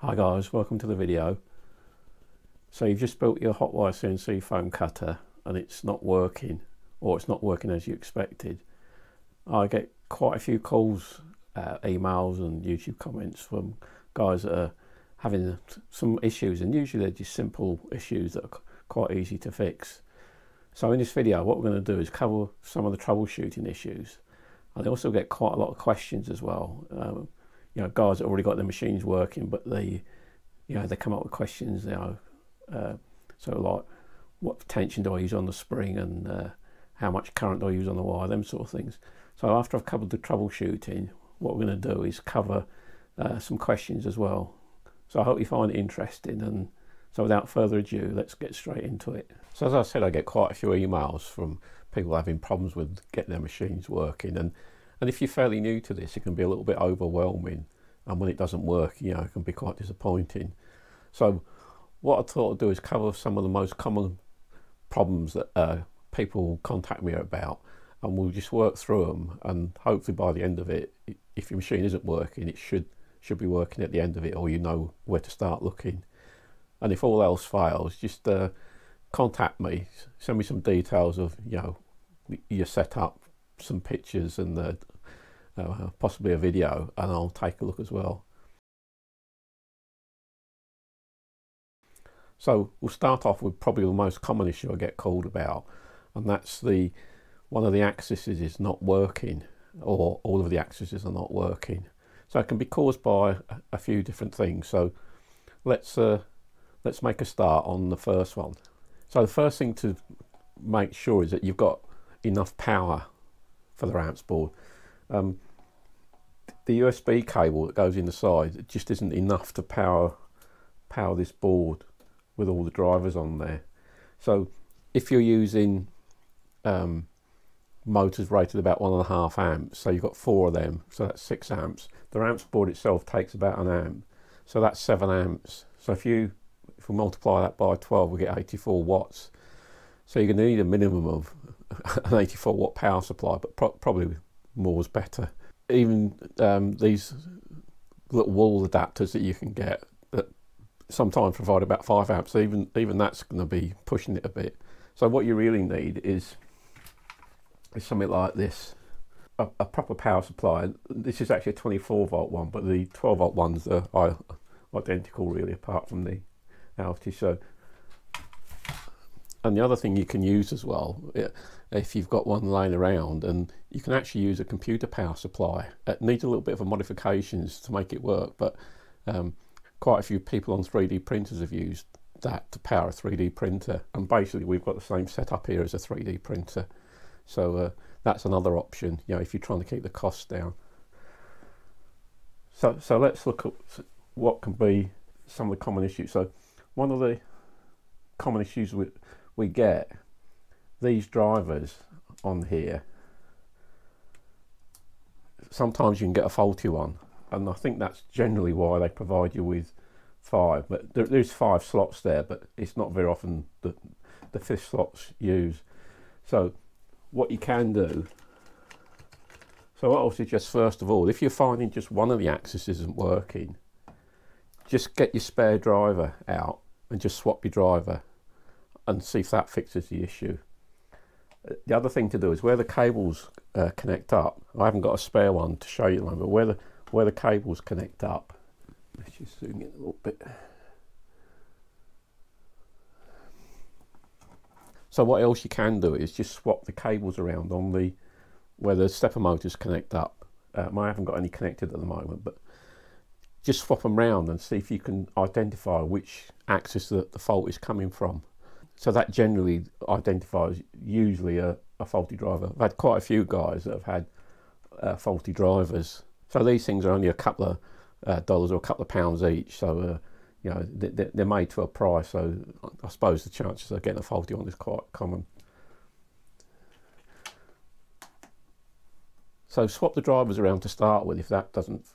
Hi guys, welcome to the video. So you've just built your Hotwire CNC foam cutter and it's not working or it's not working as you expected. I get quite a few calls, uh, emails and YouTube comments from guys that are having some issues and usually they're just simple issues that are quite easy to fix. So in this video what we're going to do is cover some of the troubleshooting issues. I also get quite a lot of questions as well. Um, you know, guys that already got their machines working, but they, you know, they come up with questions. You know, uh, so like, what tension do I use on the spring, and uh, how much current do I use on the wire, them sort of things. So after I've covered the troubleshooting, what we're going to do is cover uh, some questions as well. So I hope you find it interesting. And so without further ado, let's get straight into it. So as I said, I get quite a few emails from people having problems with getting their machines working and and if you're fairly new to this, it can be a little bit overwhelming. And when it doesn't work, you know, it can be quite disappointing. So what I thought I'd do is cover some of the most common problems that uh, people contact me about and we'll just work through them and hopefully by the end of it if your machine isn't working it should should be working at the end of it or you know where to start looking and if all else fails just uh, contact me send me some details of you know your setup some pictures and uh, uh, possibly a video and I'll take a look as well. So we'll start off with probably the most common issue I get called about and that's the one of the axes is not working or all of the axes are not working. So it can be caused by a, a few different things. So let's uh, let's make a start on the first one. So the first thing to make sure is that you've got enough power for the ramps board. Um, the USB cable that goes in the side just isn't enough to power power this board with all the drivers on there. So if you're using um, motors rated about one and a half amps, so you've got four of them, so that's six amps. The ramps board itself takes about an amp, so that's seven amps. So if you if we multiply that by 12, we get 84 watts. So you're going to need a minimum of an 84 watt power supply, but pro probably more is better. Even um, these little wall adapters that you can get that sometimes provide about five amps, even even that's going to be pushing it a bit. So what you really need is is something like this, a, a proper power supply. This is actually a 24 volt one, but the 12 volt ones are identical really, apart from the outage. So and the other thing you can use as well, if you've got one laying around, and you can actually use a computer power supply. It needs a little bit of modifications to make it work, but um, quite a few people on 3D printers have used that to power a 3D printer. And basically, we've got the same setup here as a 3D printer. So uh, that's another option, you know, if you're trying to keep the costs down. So, so let's look at what can be some of the common issues. So one of the common issues with we get these drivers on here sometimes you can get a faulty one. And I think that's generally why they provide you with five. But there, there's five slots there but it's not very often that the fifth slots used. So what you can do so what I would suggest first of all if you're finding just one of the axes isn't working just get your spare driver out and just swap your driver and see if that fixes the issue. The other thing to do is where the cables uh, connect up, I haven't got a spare one to show you but where the, where the cables connect up, let's just zoom in a little bit. So what else you can do is just swap the cables around on the where the stepper motors connect up. Um, I haven't got any connected at the moment, but just swap them around and see if you can identify which axis that the fault is coming from. So that generally identifies usually a, a, faulty driver. I've had quite a few guys that have had uh, faulty drivers. So these things are only a couple of uh, dollars or a couple of pounds each. So, uh, you know, they, they're made to a price. So I suppose the chances of getting a faulty one is quite common. So swap the drivers around to start with if that doesn't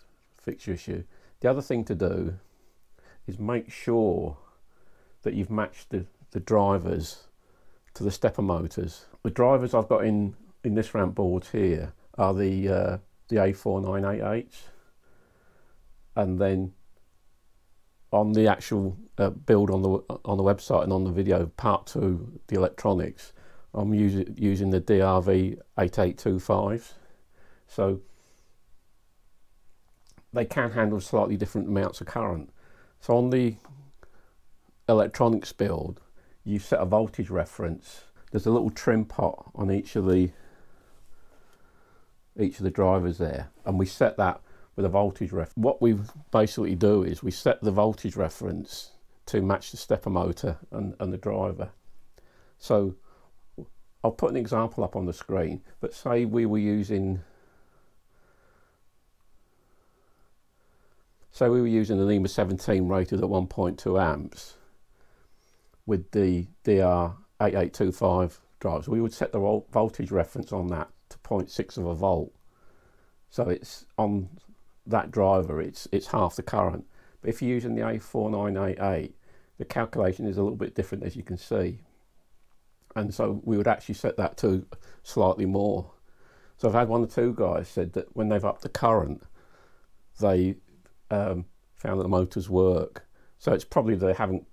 fix your issue. The other thing to do is make sure that you've matched the the drivers to the stepper motors. The drivers I've got in, in this ramp board here are the, uh, the A4988s and then on the actual uh, build on the on the website and on the video part two, the electronics, I'm using using the DRV 8825. So they can handle slightly different amounts of current. So on the electronics build, you set a voltage reference. There's a little trim pot on each of the each of the drivers there, and we set that with a voltage reference. What we basically do is we set the voltage reference to match the stepper motor and, and the driver. So I'll put an example up on the screen, but say we were using So we were using an NEMA 17 rated at 1.2 amps with the DRV8825 drives. We would set the voltage reference on that to 0.6 of a volt. So it's on that driver, it's, it's half the current. But if you're using the A4988, the calculation is a little bit different as you can see. And so we would actually set that to slightly more. So I've had one or two guys said that when they've upped the current, they um, found that the motors work. So it's probably they haven't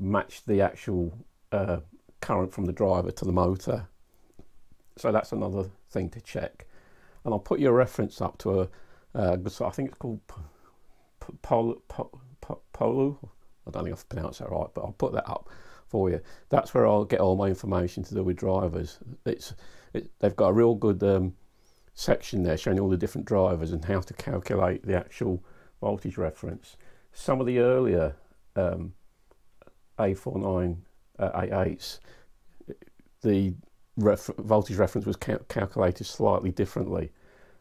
matched the actual uh, current from the driver to the motor. So that's another thing to check. And I'll put your reference up to a, uh, I think it's called Polo, Polu. I don't think I've pronounced that right, but I'll put that up for you. That's where I'll get all my information to do with drivers. It's it, they've got a real good um, section there showing all the different drivers and how to calculate the actual voltage reference. Some of the earlier um, A4988s, uh, the ref voltage reference was cal calculated slightly differently.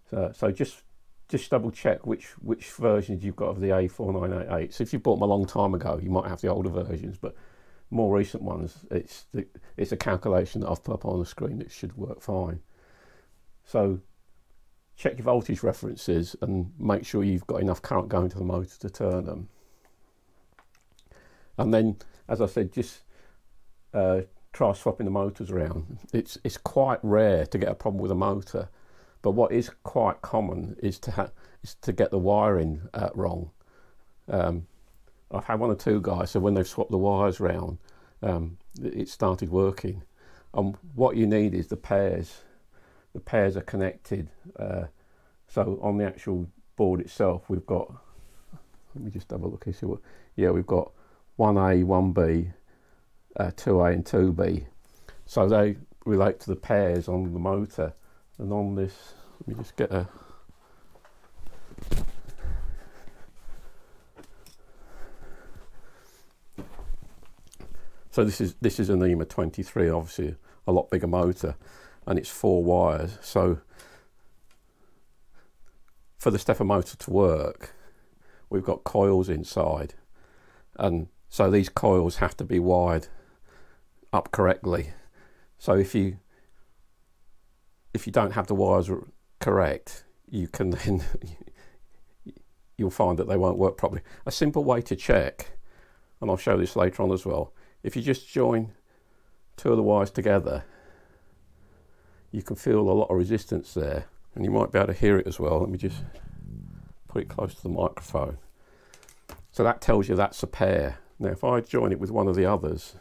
So, so just just double check which which versions you've got of the A4988. So if you bought them a long time ago, you might have the older versions, but more recent ones, it's the, it's a calculation that I've put up on the screen that should work fine. So check your voltage references and make sure you've got enough current going to the motor to turn them. And then, as I said, just uh, try swapping the motors around. It's, it's quite rare to get a problem with a motor, but what is quite common is to, is to get the wiring uh, wrong. Um, I've had one or two guys, so when they've swapped the wires around, um, it started working. And what you need is the pairs the pairs are connected. Uh, so on the actual board itself, we've got, let me just have a look here. Yeah, we've got 1A, 1B, uh, 2A and 2B. So they relate to the pairs on the motor. And on this, let me just get a, So this is this is an NEMA 23, obviously a lot bigger motor and it's four wires. So for the stepper motor to work, we've got coils inside. And so these coils have to be wired up correctly. So if you if you don't have the wires correct, you can then you'll find that they won't work properly. A simple way to check, and I'll show this later on as well, if you just join two of the wires together you can feel a lot of resistance there and you might be able to hear it as well. Let me just put it close to the microphone. So that tells you that's a pair. Now if I join it with one of the others,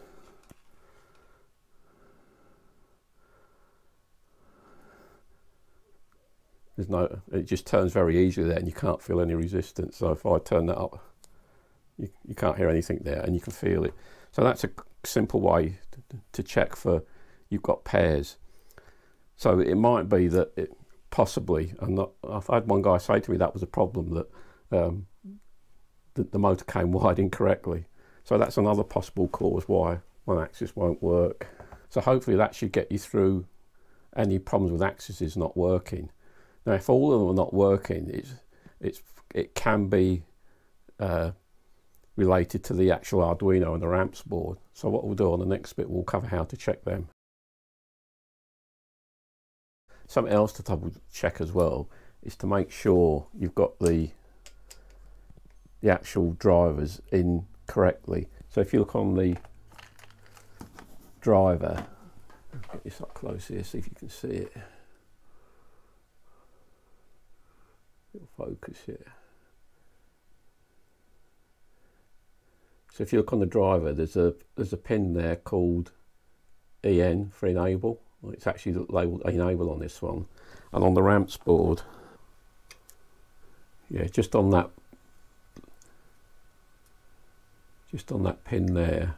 there's no, it just turns very easily there and you can't feel any resistance. So if I turn that up, you, you can't hear anything there and you can feel it. So that's a simple way to, check for you've got pairs. So it might be that it possibly, and not, I've had one guy say to me that was a problem that um, the, the motor came wide incorrectly. So that's another possible cause why one axis won't work. So hopefully that should get you through any problems with axes not working. Now, if all of them are not working, it's, it's, it can be uh, related to the actual Arduino and the ramps board. So what we'll do on the next bit, we'll cover how to check them. Something else to double check as well is to make sure you've got the the actual drivers in correctly. So if you look on the driver, get this up close here, see if you can see it. It'll focus here. So if you look on the driver, there's a there's a pin there called EN for enable. It's actually labelled enable on this one, and on the ramps board, yeah, just on that, just on that pin there.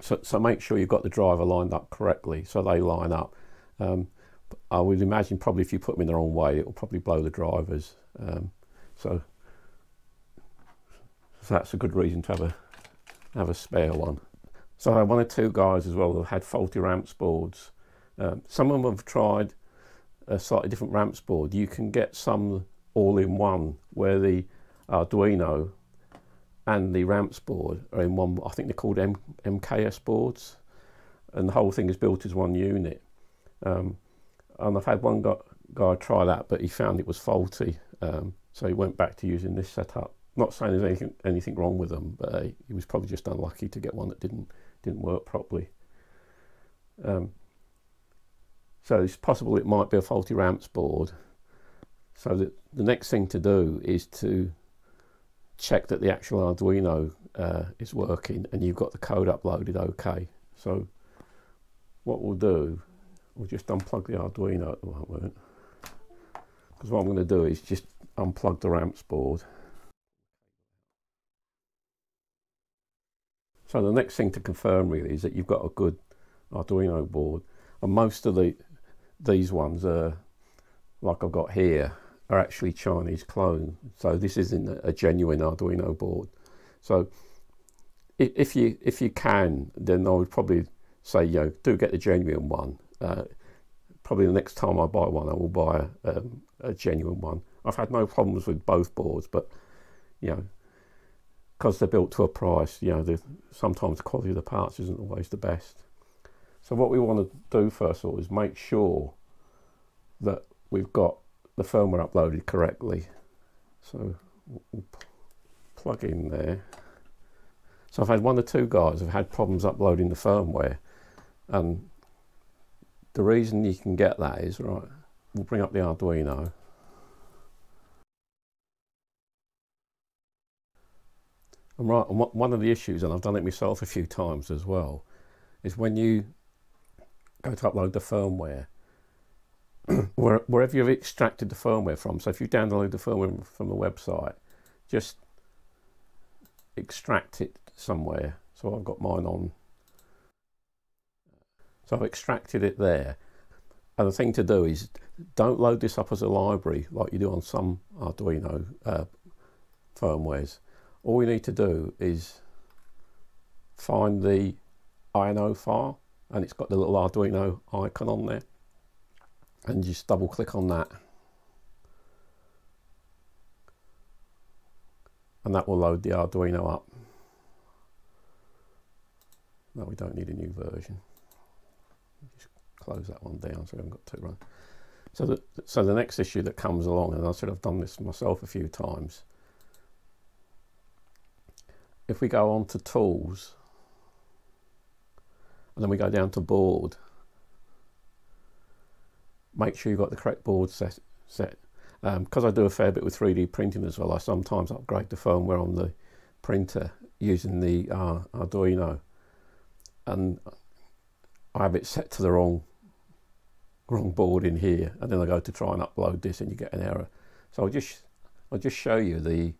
So so make sure you've got the driver lined up correctly, so they line up. Um, I would imagine probably if you put them in the wrong way, it will probably blow the drivers. Um, so, so that's a good reason to have a have a spare one. So I or two guys as well who had faulty ramps boards. Um, some of them have tried a slightly different ramps board. You can get some all in one where the Arduino and the ramps board are in one. I think they're called M MKS boards, and the whole thing is built as one unit. Um, and I've had one guy, guy, try that, but he found it was faulty, um, so he went back to using this setup. Not saying there's anything anything wrong with them, but uh, he was probably just unlucky to get one that didn't didn't work properly. Um, so it's possible it might be a faulty ramps board. So that the next thing to do is to check that the actual Arduino uh, is working and you've got the code uploaded okay. So what we'll do we'll just unplug the Arduino at the moment. Because what I'm going to do is just unplug the ramps board. So the next thing to confirm really is that you've got a good Arduino board. And most of the these ones are like I've got here are actually Chinese clone so this isn't a genuine Arduino board so if you if you can then I would probably say you know do get the genuine one uh, probably the next time I buy one, I will buy a, um, a, genuine one. I've had no problems with both boards, but you know, because they're built to a price, you know, sometimes the quality of the parts isn't always the best. So what we want to do first of all is make sure that we've got the firmware uploaded correctly. So we'll plug in there. So I've had one or two guys have had problems uploading the firmware and the reason you can get that is, right, we'll bring up the Arduino. And right, and one of the issues, and I've done it myself a few times as well, is when you go to upload the firmware, wherever you've extracted the firmware from, so if you download the firmware from the website, just extract it somewhere. So I've got mine on so I've extracted it there. And the thing to do is don't load this up as a library like you do on some Arduino uh, firmwares. All we need to do is find the INO file and it's got the little Arduino icon on there and just double click on that and that will load the Arduino up. No, we don't need a new version just close that one down so we haven't got two run. So the, so the next issue that comes along, and I said I've done this myself a few times, if we go on to tools, and then we go down to board, make sure you've got the correct board set. set. Because um, I do a fair bit with 3D printing as well, I sometimes upgrade the firmware on the printer using the uh, Arduino. And I have it set to the wrong wrong board in here and then I go to try and upload this and you get an error. So I'll just I'll just show you the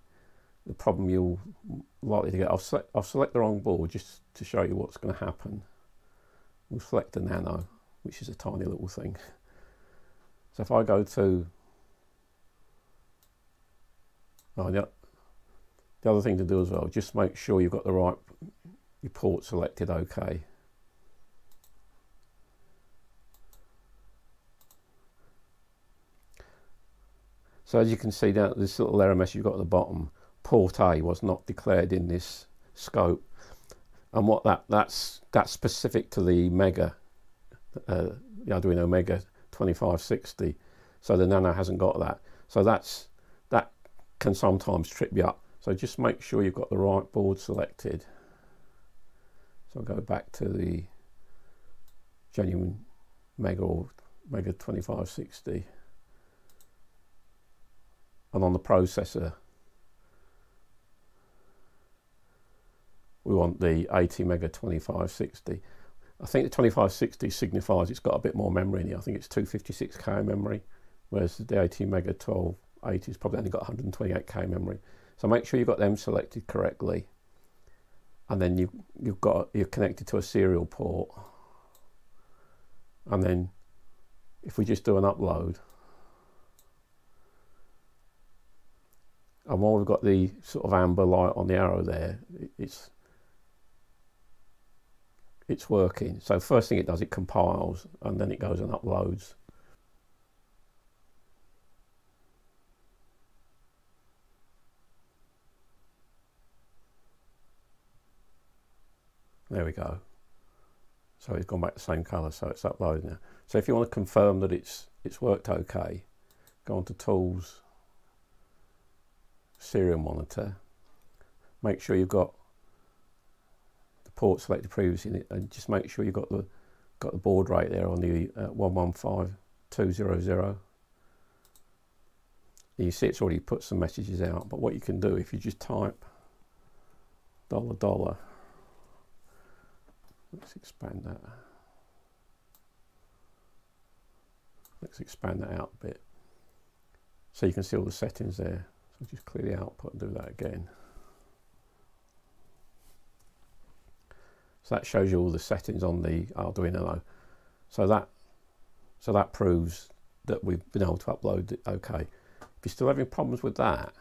the problem you'll likely to get. I'll select, I'll select the wrong board just to show you what's going to happen. We'll select the Nano, which is a tiny little thing. So if I go to oh, the, the other thing to do as well, just make sure you've got the right your port selected okay. So as you can see down this little error message you've got at the bottom, port A was not declared in this scope. And what that that's that's specific to the Mega, uh, the Arduino Mega 2560. So the Nano hasn't got that. So that's that can sometimes trip you up. So just make sure you've got the right board selected. So I'll go back to the genuine Mega or Mega 2560 and on the processor we want the ATmega 2560. I think the 2560 signifies it's got a bit more memory in it. I think it's 256k memory, whereas the ATmega 1280 has probably only got 128k memory. So make sure you've got them selected correctly. And then you, you've got, you're connected to a serial port. And then if we just do an upload, and while we've got the sort of amber light on the arrow there, it's it's working. So first thing it does, it compiles and then it goes and uploads. There we go. So it's gone back the same colour, so it's uploaded now. So if you want to confirm that it's it's worked okay, go on to Tools, Serial Monitor. Make sure you've got port selected previously and just make sure you've got the got the baud rate there on the uh, 115200 you see it's already put some messages out but what you can do if you just type dollar dollar let's expand that. Let's expand that out a bit. So you can see all the settings there. So just clear the output and do that again So that shows you all the settings on the Arduino. So that so that proves that we've been able to upload it okay. If you're still having problems with that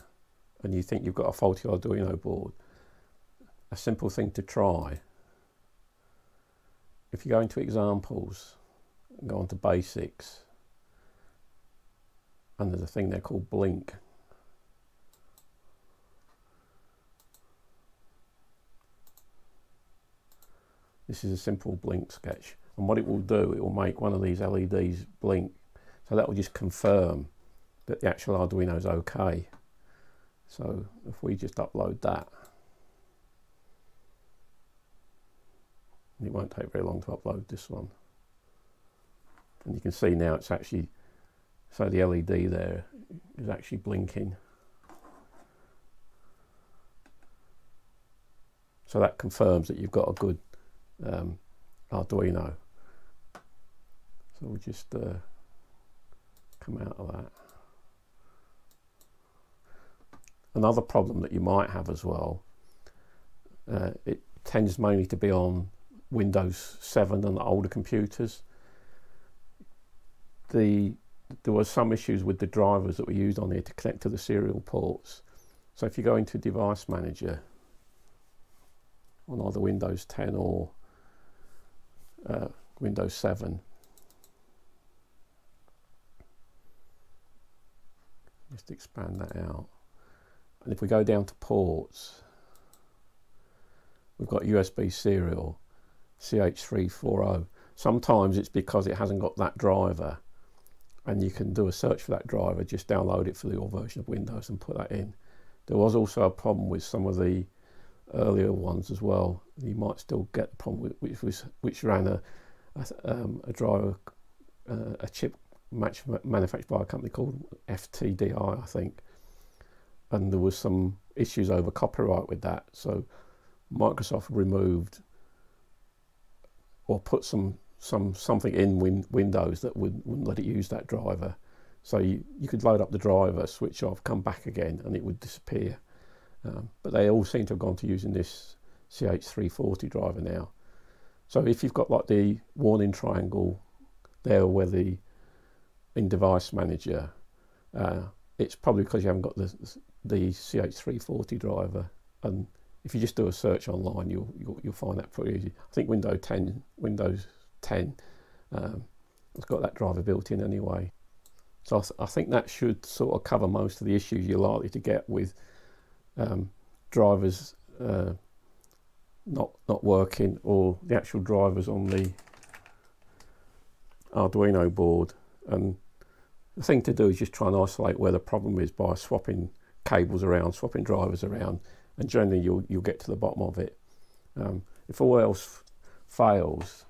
and you think you've got a faulty Arduino board, a simple thing to try, if you go into examples go on to basics, and there's a thing there called blink, This is a simple blink sketch. And what it will do, it will make one of these LEDs blink. So that will just confirm that the actual Arduino is okay. So if we just upload that, it won't take very long to upload this one. And you can see now it's actually, so the LED there is actually blinking. So that confirms that you've got a good um, Arduino. So we'll just uh, come out of that. Another problem that you might have as well, uh, it tends mainly to be on Windows 7 and the older computers. The there was some issues with the drivers that were used on here to connect to the serial ports. So if you go into Device Manager on either Windows 10 or uh, Windows 7. Just expand that out. And if we go down to ports, we've got USB serial CH340. Sometimes it's because it hasn't got that driver and you can do a search for that driver, just download it for your version of Windows and put that in. There was also a problem with some of the earlier ones as well. You might still get the problem which was which ran a a, um, a driver uh, a chip match manufactured by a company called FTDI, I think, and there was some issues over copyright with that. So Microsoft removed or put some some something in win, Windows that would, wouldn't let it use that driver. So you, you could load up the driver, switch off, come back again, and it would disappear. Um, but they all seem to have gone to using this CH340 driver now. So if you've got like the warning triangle there where the in device manager, uh, it's probably because you haven't got the, the CH340 driver. And if you just do a search online, you'll, you'll, you'll find that pretty easy. I think Windows 10, Windows 10 um, has got that driver built in anyway. So I, th I, think that should sort of cover most of the issues you're likely to get with um, drivers uh, not not working or the actual drivers on the Arduino board and the thing to do is just try and isolate where the problem is by swapping cables around, swapping drivers around and generally you'll, you'll get to the bottom of it. Um, if all else fails,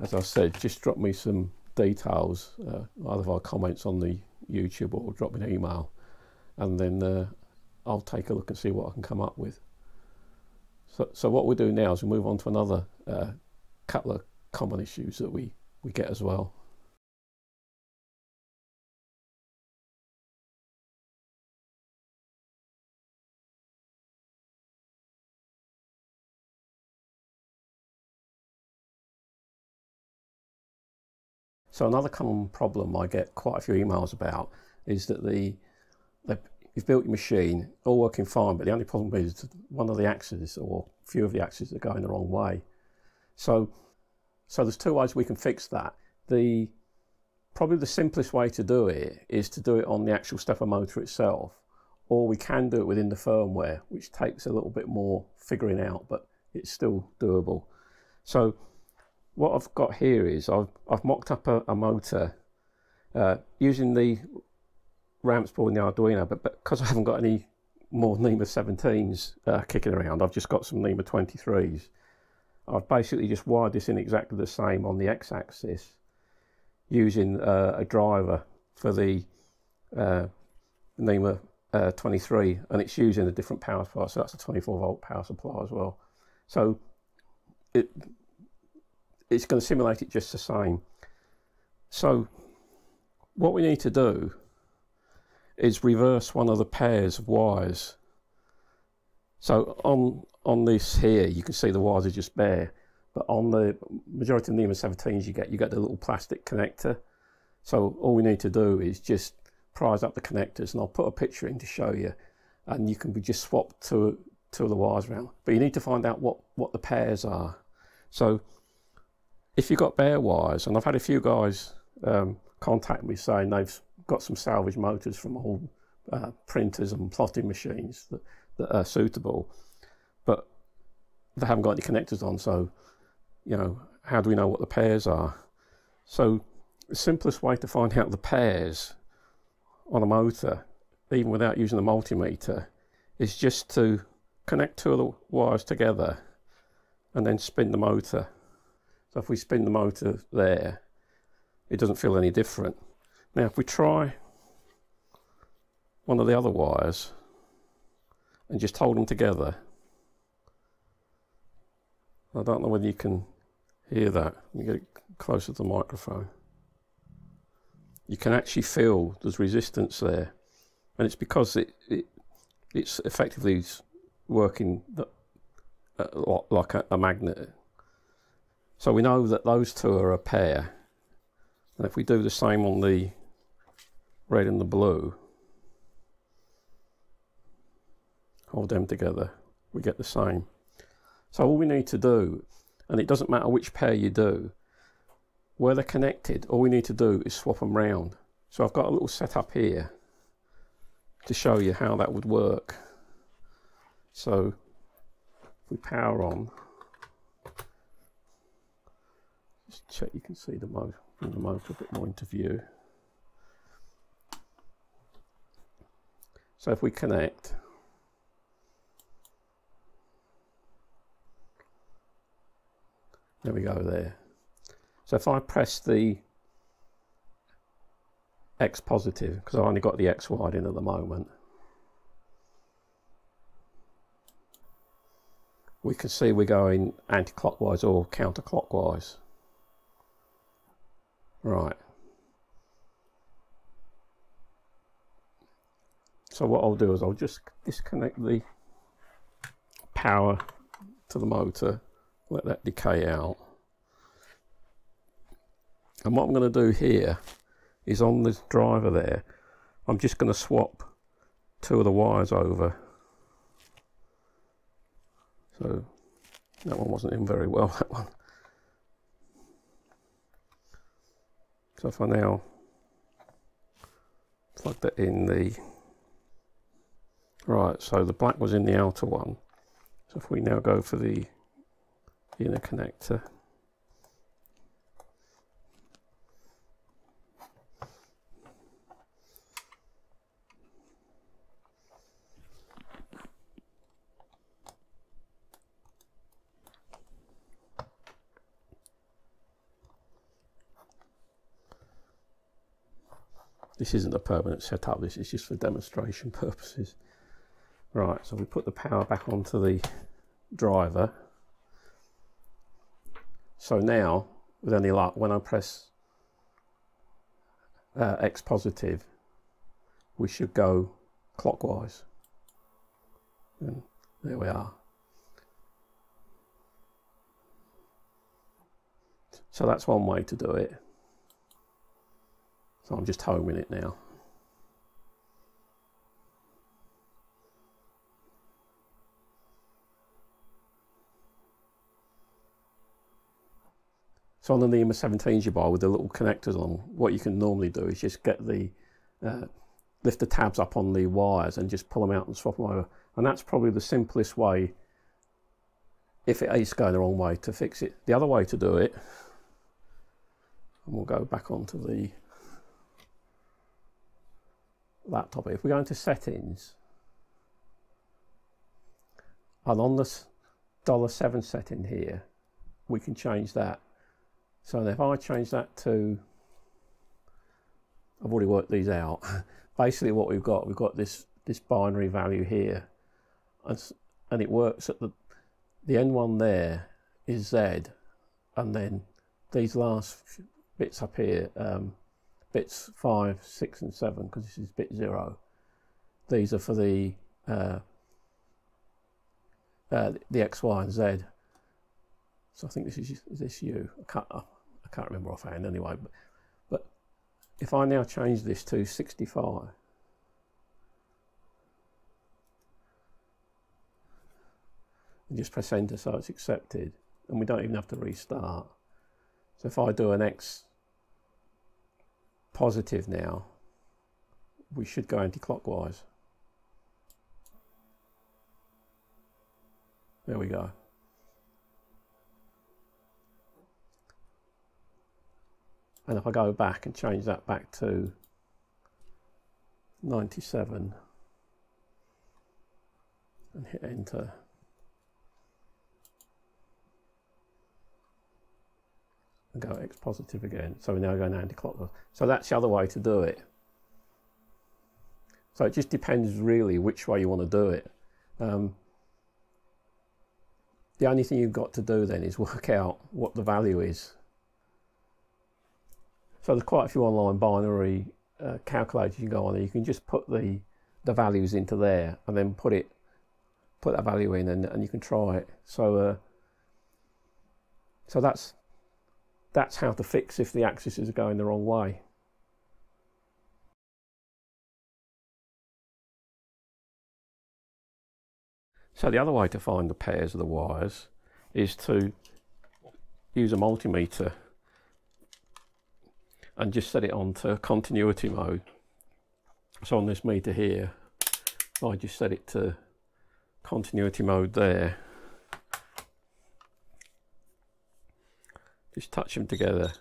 as I said, just drop me some details, uh, either via comments on the YouTube or drop me an email and then uh, I'll take a look and see what I can come up with. So, so what we do now is we move on to another uh, couple of common issues that we, we get as well. So another common problem I get quite a few emails about is that the, the you've built your machine, all working fine, but the only problem is one of the axes or a few of the axes are going the wrong way. So, so there's two ways we can fix that. The probably the simplest way to do it is to do it on the actual stepper motor itself, or we can do it within the firmware, which takes a little bit more figuring out, but it's still doable. So what I've got here is I've, I've mocked up a, a motor uh, using the ramps board in the Arduino, but because I haven't got any more NEMA 17s uh, kicking around, I've just got some NEMA 23s. I've basically just wired this in exactly the same on the x-axis using uh, a driver for the uh, NEMA uh, 23 and it's using a different power supply so that's a 24 volt power supply as well so it it's going to simulate it just the same. So what we need to do is reverse one of the pairs of wires. So on on this here, you can see the wires are just bare, but on the majority of NEMA 17s you get, you get the little plastic connector. So all we need to do is just prise up the connectors and I'll put a picture in to show you and you can just swap two, two of the wires around. But you need to find out what, what the pairs are. So if you've got bare wires, and I've had a few guys um, contact me saying they've got some salvage motors from old uh, printers and plotting machines that, that are suitable, but they haven't got any connectors on. So, you know, how do we know what the pairs are? So, the simplest way to find out the pairs on a motor, even without using a multimeter, is just to connect two of the wires together and then spin the motor. So if we spin the motor there, it doesn't feel any different. Now if we try one of the other wires and just hold them together, I don't know whether you can hear that. Let me get closer to the microphone. You can actually feel there's resistance there. And it's because it, it it's effectively working uh, like a, a magnet so we know that those two are a pair. And if we do the same on the red and the blue, hold them together, we get the same. So all we need to do, and it doesn't matter which pair you do, where they're connected, all we need to do is swap them round. So I've got a little setup here to show you how that would work. So if we power on, Just check you can see the motor, bring the motor a bit more into view. So if we connect, there we go there. So if I press the X positive, because I've only got the X wide in at the moment, we can see we're going anti-clockwise or counterclockwise. Right. So what I'll do is I'll just disconnect the power to the motor, let that decay out. And what I'm going to do here is on this driver there, I'm just going to swap two of the wires over. So that one wasn't in very well, that one. So if I now plug that in the right, so the black was in the outer one. So if we now go for the inner connector, This isn't a permanent setup, this is just for demonstration purposes. Right, so we put the power back onto the driver. So now, with any luck, when I press uh, X positive, we should go clockwise. And there we are. So that's one way to do it. So I'm just homing it now. On the NEMA 17s you buy with the little connectors on, what you can normally do is just get the, uh, lift the tabs up on the wires and just pull them out and swap them over. And that's probably the simplest way, if it is going the wrong way, to fix it. The other way to do it, and we'll go back onto the laptop. If we go into settings, and on this dollar seven setting here, we can change that so if I change that to, I've already worked these out. Basically what we've got, we've got this, this binary value here and, and it works at the, the N1 there is Z and then these last bits up here, um, bits 5, 6 and 7 because this is bit 0. These are for the uh, uh, the X, Y and Z. So I think this is, is this U. I can't, Can't remember offhand anyway. But, but if I now change this to 65, and just press enter so it's accepted, and we don't even have to restart. So if I do an X positive now, we should go anti-clockwise. There we go. And if I go back and change that back to 97 and hit enter and go X positive again. So we're now going anti-clockwise. So that's the other way to do it. So it just depends really which way you want to do it. Um, the only thing you've got to do then is work out what the value is so there's quite a few online binary uh, calculators you can go on and you can just put the the values into there and then put it put that value in and, and you can try it. So uh, so that's that's how to fix if the axis is going the wrong way. So the other way to find the pairs of the wires is to use a multimeter and just set it on to continuity mode. So on this meter here, I just set it to continuity mode there. Just touch them together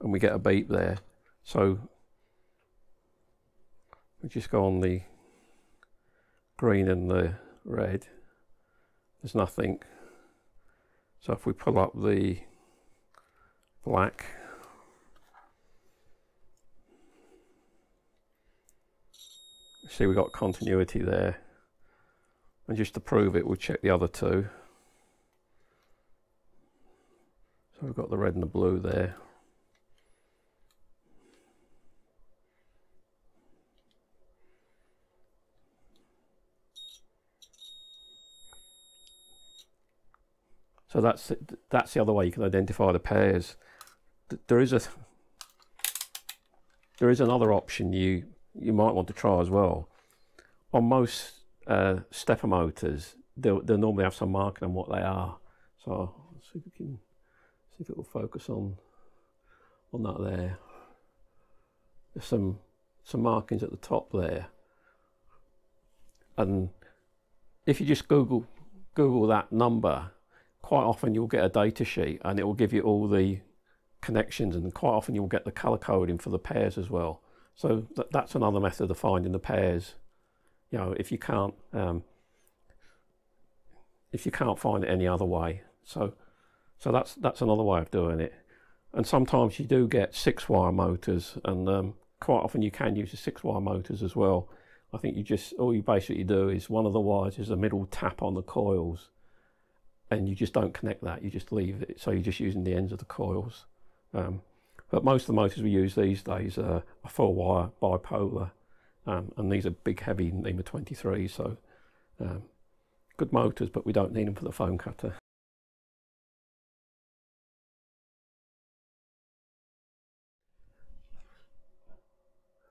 and we get a beep there. So we just go on the green and the red. There's nothing. So if we pull up the black. See we've got continuity there. And just to prove it, we'll check the other two. So we've got the red and the blue there. So that's that's the other way you can identify the pairs there is a there is another option you you might want to try as well. On most uh, stepper motors, they'll, they'll normally have some marking on what they are. So see if we can see if it will focus on on that there. There's some some markings at the top there, and if you just Google Google that number, quite often you'll get a data sheet and it will give you all the connections and quite often you'll get the color coding for the pairs as well. So th that's another method of finding the pairs. You know, if you can't um, if you can't find it any other way. So so that's that's another way of doing it. And sometimes you do get six wire motors and um, quite often you can use the six wire motors as well. I think you just all you basically do is one of the wires is a middle tap on the coils, and you just don't connect that. You just leave it. So you're just using the ends of the coils. Um, but most of the motors we use these days are four wire bipolar, um, and these are big, heavy NEMA 23. So um, good motors, but we don't need them for the foam cutter.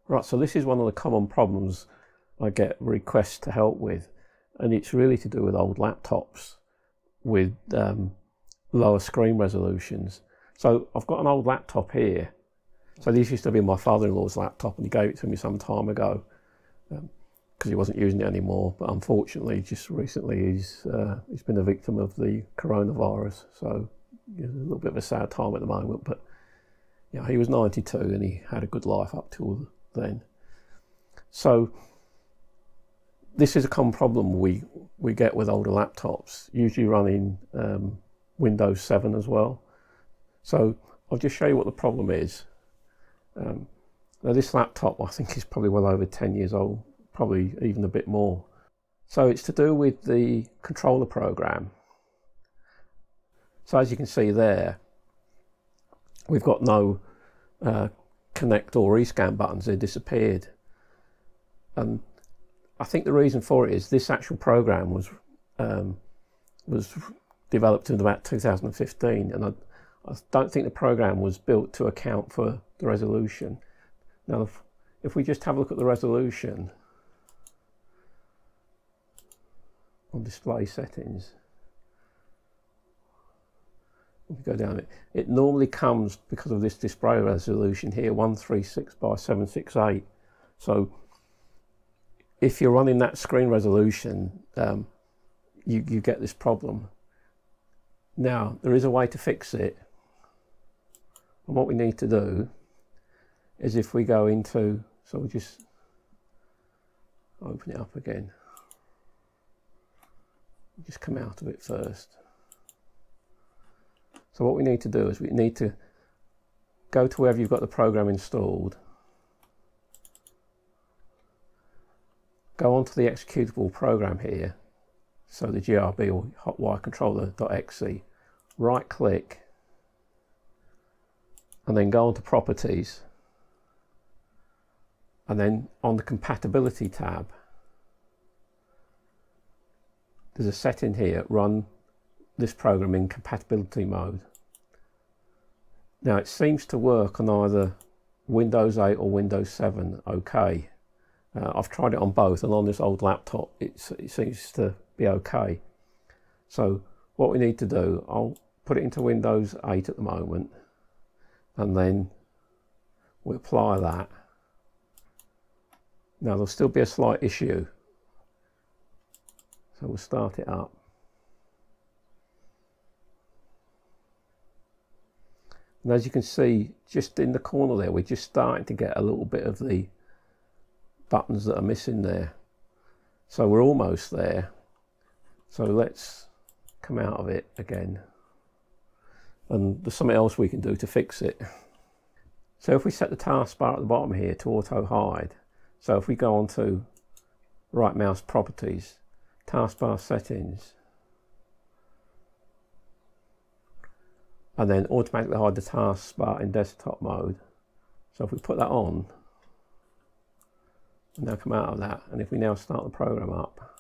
Right, so this is one of the common problems I get requests to help with, and it's really to do with old laptops with um, lower screen resolutions. So I've got an old laptop here. So this used to be my father-in-law's laptop, and he gave it to me some time ago because um, he wasn't using it anymore. But unfortunately, just recently, he's uh, he's been a victim of the coronavirus. So it's a little bit of a sad time at the moment. But yeah, he was 92 and he had a good life up till then. So this is a common problem we we get with older laptops, usually running um, Windows 7 as well. So I'll just show you what the problem is. Um, now this laptop I think is probably well over 10 years old, probably even a bit more. So it's to do with the controller program. So as you can see there, we've got no uh, connect or rescan buttons, they disappeared. And I think the reason for it is this actual program was um, was developed in about 2015, and I, I, don't think the program was built to account for the resolution. Now, if, if we just have a look at the resolution on display settings, go down it, it normally comes because of this display resolution here, 136 by 768. So if you're running that screen resolution, um, you, you get this problem. Now, there is a way to fix it. And what we need to do is if we go into, so we'll just open it up again. Just come out of it first. So what we need to do is we need to go to wherever you've got the program installed, go onto the executable program here, so the GRBL hotwire controller.exe, right click, and then go onto properties, and then on the compatibility tab, there's a setting here, run this program in compatibility mode. Now it seems to work on either Windows 8 or Windows 7 okay. Uh, I've tried it on both and on this old laptop it seems to be okay. So what we need to do, I'll put it into Windows 8 at the moment and then we apply that. Now there'll still be a slight issue. So we'll start it up. And as you can see, just in the corner there, we're just starting to get a little bit of the buttons that are missing there. So we're almost there. So let's come out of it again. And there's something else we can do to fix it. So if we set the taskbar at the bottom here to auto hide, so if we go on to right mouse properties, taskbar settings, and then automatically hide the taskbar in desktop mode. So if we put that on, and now come out of that, and if we now start the program up,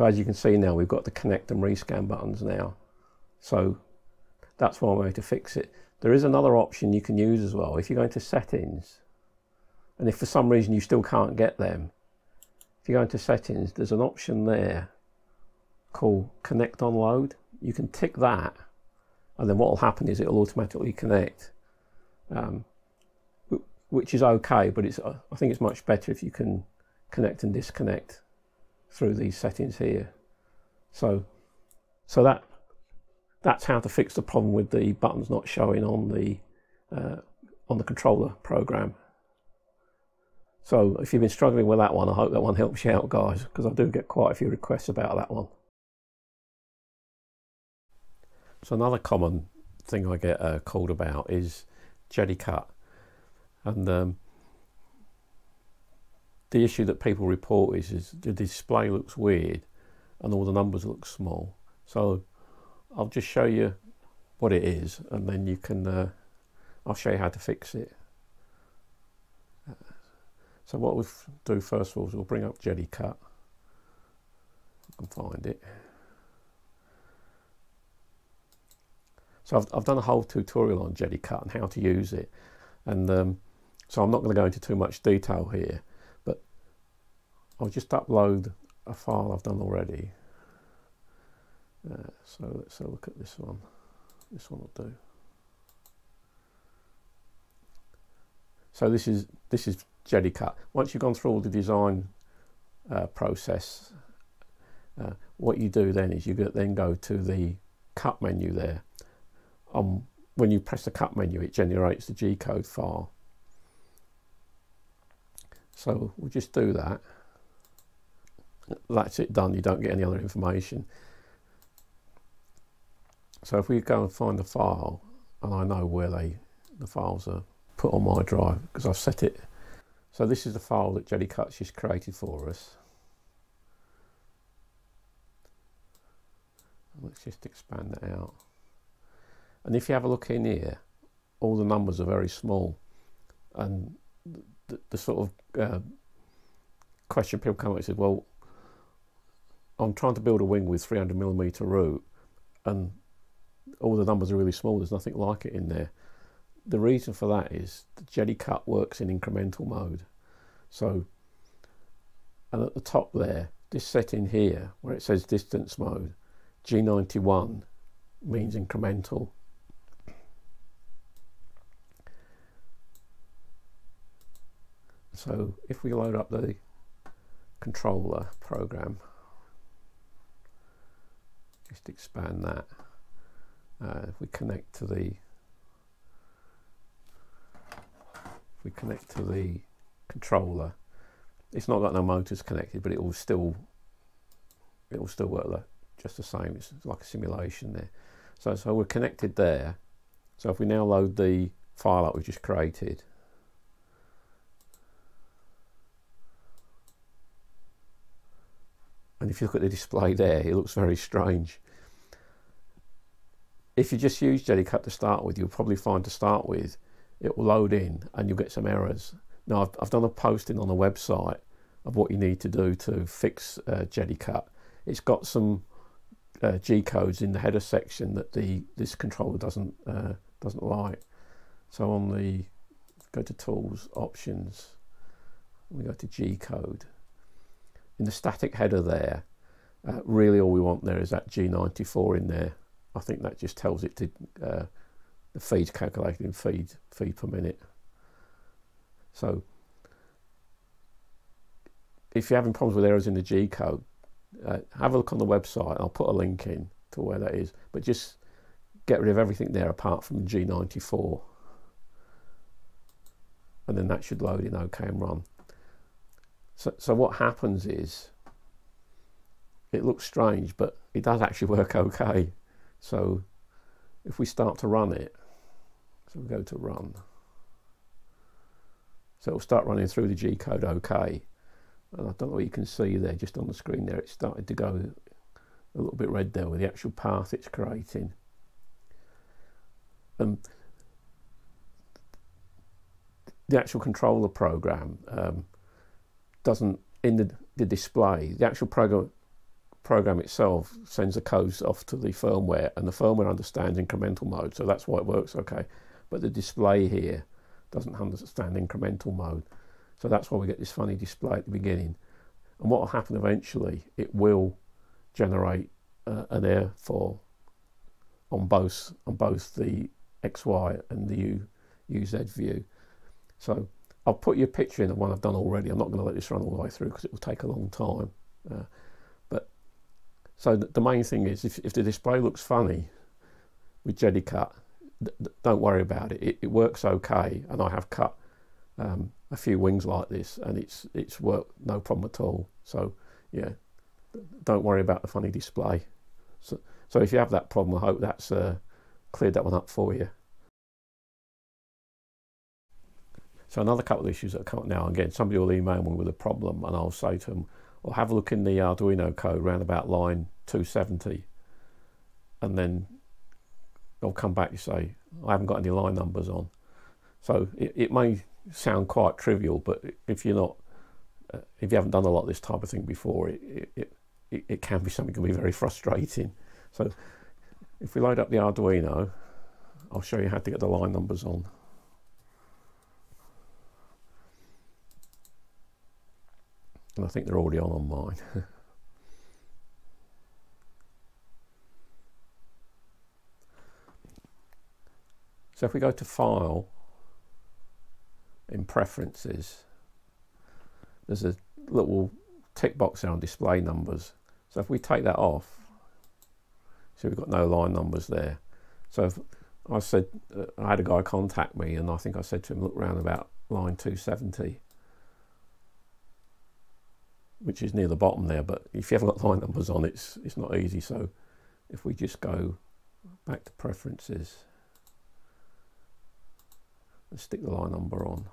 So as you can see now, we've got the connect and rescan buttons now. So that's one way to fix it. There is another option you can use as well. If you go into settings and if for some reason you still can't get them, if you go into settings, there's an option there called connect on load. You can tick that and then what will happen is it will automatically connect, um, which is okay, but it's I think it's much better if you can connect and disconnect through these settings here. So, so that that's how to fix the problem with the buttons not showing on the uh, on the controller program. So if you've been struggling with that one, I hope that one helps you out, guys, because I do get quite a few requests about that one. So another common thing I get uh, called about is Jedicut, and um, the issue that people report is, is the display looks weird, and all the numbers look small. So I'll just show you what it is, and then you can. Uh, I'll show you how to fix it. So what we'll do first of all is we'll bring up Jedicut. I can find it. So I've, I've done a whole tutorial on Jedicut and how to use it. And um, so I'm not going to go into too much detail here, I'll just upload a file I've done already. Uh, so let's have a look at this one. This one will do. So this is this is Jedicut. Once you've gone through all the design uh, process, uh, what you do then is you then go to the cut menu there. Um, when you press the cut menu, it generates the G code file. So we'll just do that. That's it done. You don't get any other information. So if we go and find the file, and I know where they the files are put on my drive because I've set it. So this is the file that Jedicut's just created for us. Let's just expand that out. And if you have a look in here, all the numbers are very small. And the, the sort of uh, question people come up and say, well, I'm trying to build a wing with 300 millimeter root and all the numbers are really small. There's nothing like it in there. The reason for that is the Jedicut works in incremental mode. So, and at the top there, this setting here, where it says distance mode, G91 means incremental. So if we load up the controller program, just expand that. Uh, if we connect to the if we connect to the controller, it's not got no motors connected, but it will still it will still work just the same. It's like a simulation there. So so we're connected there. So if we now load the file that we just created, and if you look at the display there, it looks very strange if you just use Jedicut to start with, you'll probably find to start with, it will load in and you'll get some errors. Now, I've, I've done a posting on the website of what you need to do to fix uh, Jedicut. It's got some uh, G codes in the header section that the this controller doesn't uh, doesn't like. So on the go to Tools Options, we go to G code. In the static header there, uh, really all we want there is that G94 in there I think that just tells it to uh, the feed's calculated in feed feed per minute. So if you're having problems with errors in the G code, uh, have a look on the website. I'll put a link in to where that is. But just get rid of everything there apart from G94. And then that should load in OK and run. So, so what happens is, it looks strange, but it does actually work okay. So if we start to run it, so we go to run. So it'll start running through the G code OK. And I don't know what you can see there, just on the screen there, it started to go a little bit red there with the actual path it's creating. Um, the actual controller program um, doesn't, in the, the display, the actual program program itself sends the codes off to the firmware and the firmware understands incremental mode so that's why it works okay. But the display here doesn't understand incremental mode so that's why we get this funny display at the beginning. And what will happen eventually it will generate uh, an for on both on both the XY and the U, UZ view. So I'll put you a picture in of one I've done already I'm not going to let this run all the way through because it will take a long time uh, so the main thing is if, if the display looks funny with Jedicut, don't worry about it. it. it. works okay, and I have cut um, a few wings like this, and it's it's worked no problem at all. So yeah, don't worry about the funny display. So So if you have that problem, I hope that's uh, cleared that one up for you. So another couple of issues that come up now again, somebody will email me with a problem and I'll say to them, well, have a look in the Arduino code around about line 270 and then they'll come back and say, I haven't got any line numbers on. So it, it may sound quite trivial, but if you're not, uh, if you haven't done a lot of this type of thing before, it, it, it, it can be something that can be very frustrating. So if we load up the Arduino, I'll show you how to get the line numbers on. I think they're already on mine. so if we go to File, in Preferences, there's a little tick box there on Display Numbers. So if we take that off, so we've got no line numbers there. So if I said, uh, I had a guy contact me and I think I said to him, look around about line 270, which is near the bottom there. But if you haven't got the line numbers on, it's, it's not easy. So if we just go back to preferences and stick the line number on.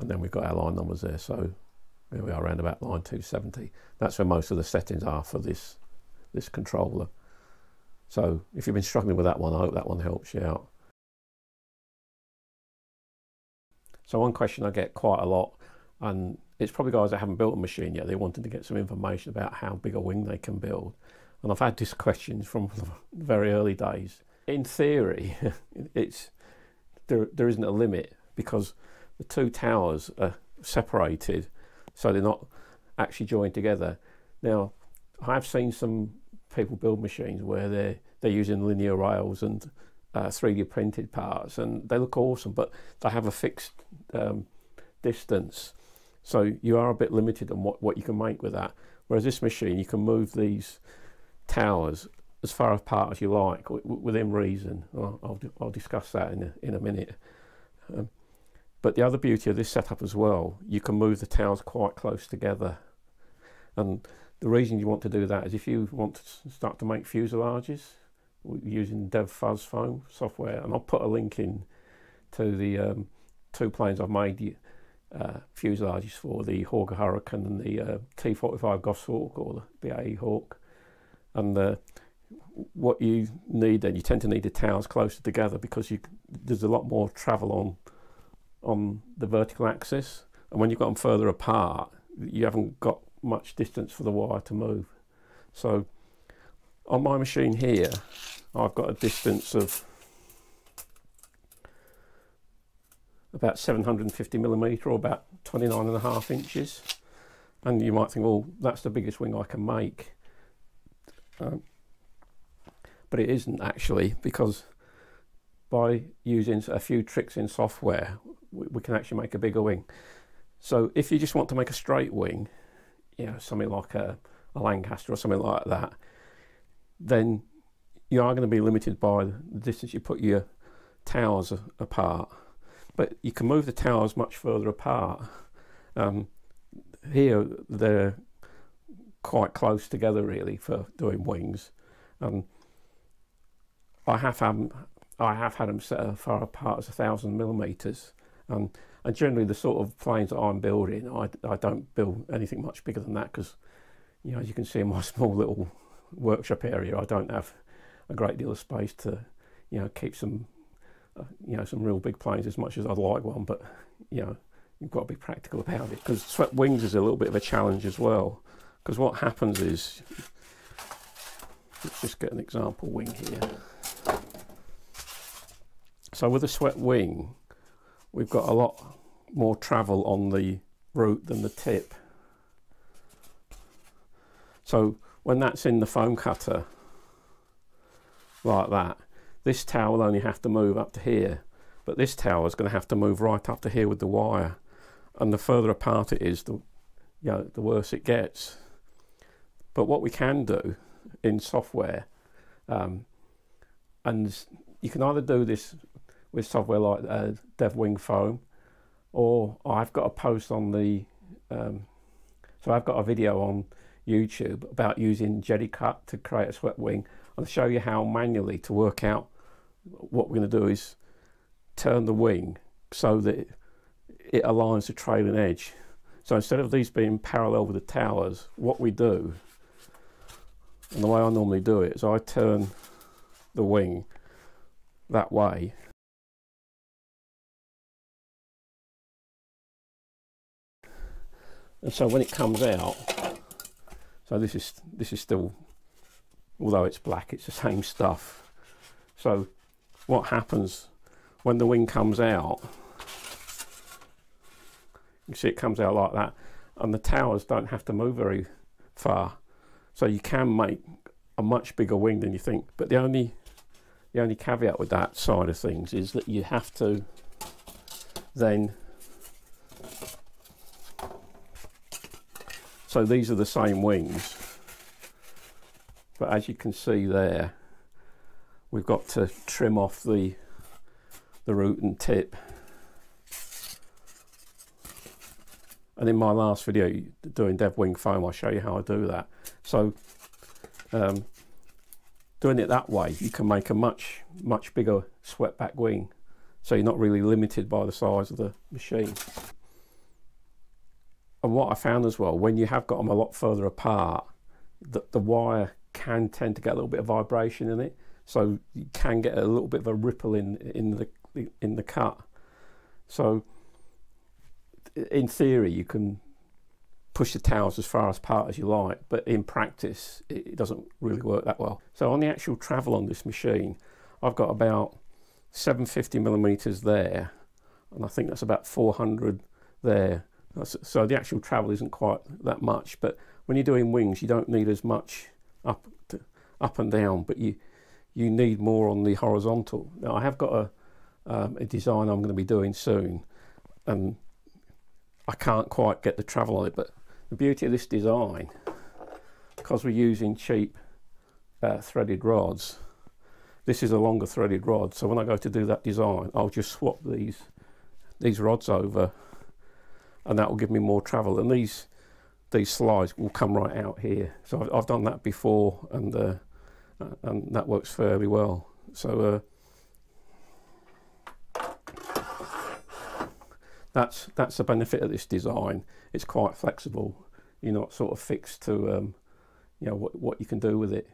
And then we've got our line numbers there. So there we are around about line 270. That's where most of the settings are for this this controller. So if you've been struggling with that one, I hope that one helps you out. So one question I get quite a lot, and it's probably guys that haven't built a machine yet, they wanted to get some information about how big a wing they can build. And I've had these questions from the very early days. In theory, it's there, there isn't a limit because the two towers are separated, so they're not actually joined together. Now, I've seen some people build machines where they're they're using linear rails and uh, 3D printed parts, and they look awesome, but they have a fixed um, distance, so you are a bit limited on what what you can make with that. Whereas this machine, you can move these towers as far apart as you like within reason. I'll, I'll, discuss that in a, in a minute. Um, but the other beauty of this setup as well, you can move the towers quite close together. And the reason you want to do that is if you want to start to make fuselages using DevFus foam software, and I'll put a link in to the um, two planes I've made uh, fuselages for the Hawker Hurricane and the uh, T45 Goshawk or the BAE Hawk. And uh, what you need then, you tend to need the towers closer together because you, there's a lot more travel on on the vertical axis. And when you've got them further apart, you haven't got much distance for the wire to move. So on my machine here, I've got a distance of about 750 millimetre or about 29 and a half inches. And you might think, well, that's the biggest wing I can make. Um, but it isn't actually because by using a few tricks in software, we, we can actually make a bigger wing. So if you just want to make a straight wing, you know, something like a, a Lancaster or something like that, then you are going to be limited by the distance you put your towers apart. But you can move the towers much further apart. Um, here they're quite close together really for doing wings. Um, I have I have had them set as far apart as a thousand millimeters, um, and generally, the sort of planes that I'm building, I, I don't build anything much bigger than that because, you know, as you can see in my small little workshop area, I don't have a great deal of space to, you know, keep some, you know, some real big planes as much as I'd like one. But, you know, you've got to be practical about it because swept wings is a little bit of a challenge as well. Because what happens is, let's just get an example wing here. So with a swept wing, we've got a lot more travel on the root than the tip. So when that's in the foam cutter, like that, this tower will only have to move up to here, but this tower is going to have to move right up to here with the wire. And the further apart it is, the, you know, the worse it gets. But what we can do in software, um, and you can either do this with software like uh, DevWing Foam, or I've got a post on the, um, so I've got a video on YouTube about using Jedicut to create a swept wing and show you how manually to work out what we're going to do is turn the wing so that it aligns the trailing edge. So instead of these being parallel with the towers, what we do, and the way I normally do it, is I turn the wing that way and so when it comes out so this is this is still although it's black it's the same stuff so what happens when the wing comes out. You see it comes out like that and the towers don't have to move very far. So you can make a much bigger wing than you think but the only the only caveat with that side of things is that you have to then so these are the same wings but as you can see there we've got to trim off the the root and tip. And in my last video doing DevWing Foam I'll show you how I do that. So um, doing it that way you can make a much much bigger swept back wing. So you're not really limited by the size of the machine. And what I found as well when you have got them a lot further apart the, the wire can tend to get a little bit of vibration in it so you can get a little bit of a ripple in in the in the cut so in theory you can push the towels as far apart as you like, but in practice it doesn't really work that well. So on the actual travel on this machine, I've got about 750 millimeters there, and I think that's about 400 there. so the actual travel isn't quite that much, but when you're doing wings, you don't need as much up to, up and down, but you you need more on the horizontal. Now I have got a um, a design I'm going to be doing soon, and I can't quite get the travel on it, but the beauty of this design, because we're using cheap uh, threaded rods, this is a longer threaded rod. So when I go to do that design, I'll just swap these these rods over, and that will give me more travel. And these these slides will come right out here. So I've, I've done that before, and uh, and that works fairly well. So. Uh, that's that's the benefit of this design. It's quite flexible. You're not sort of fixed to um, you know what what you can do with it.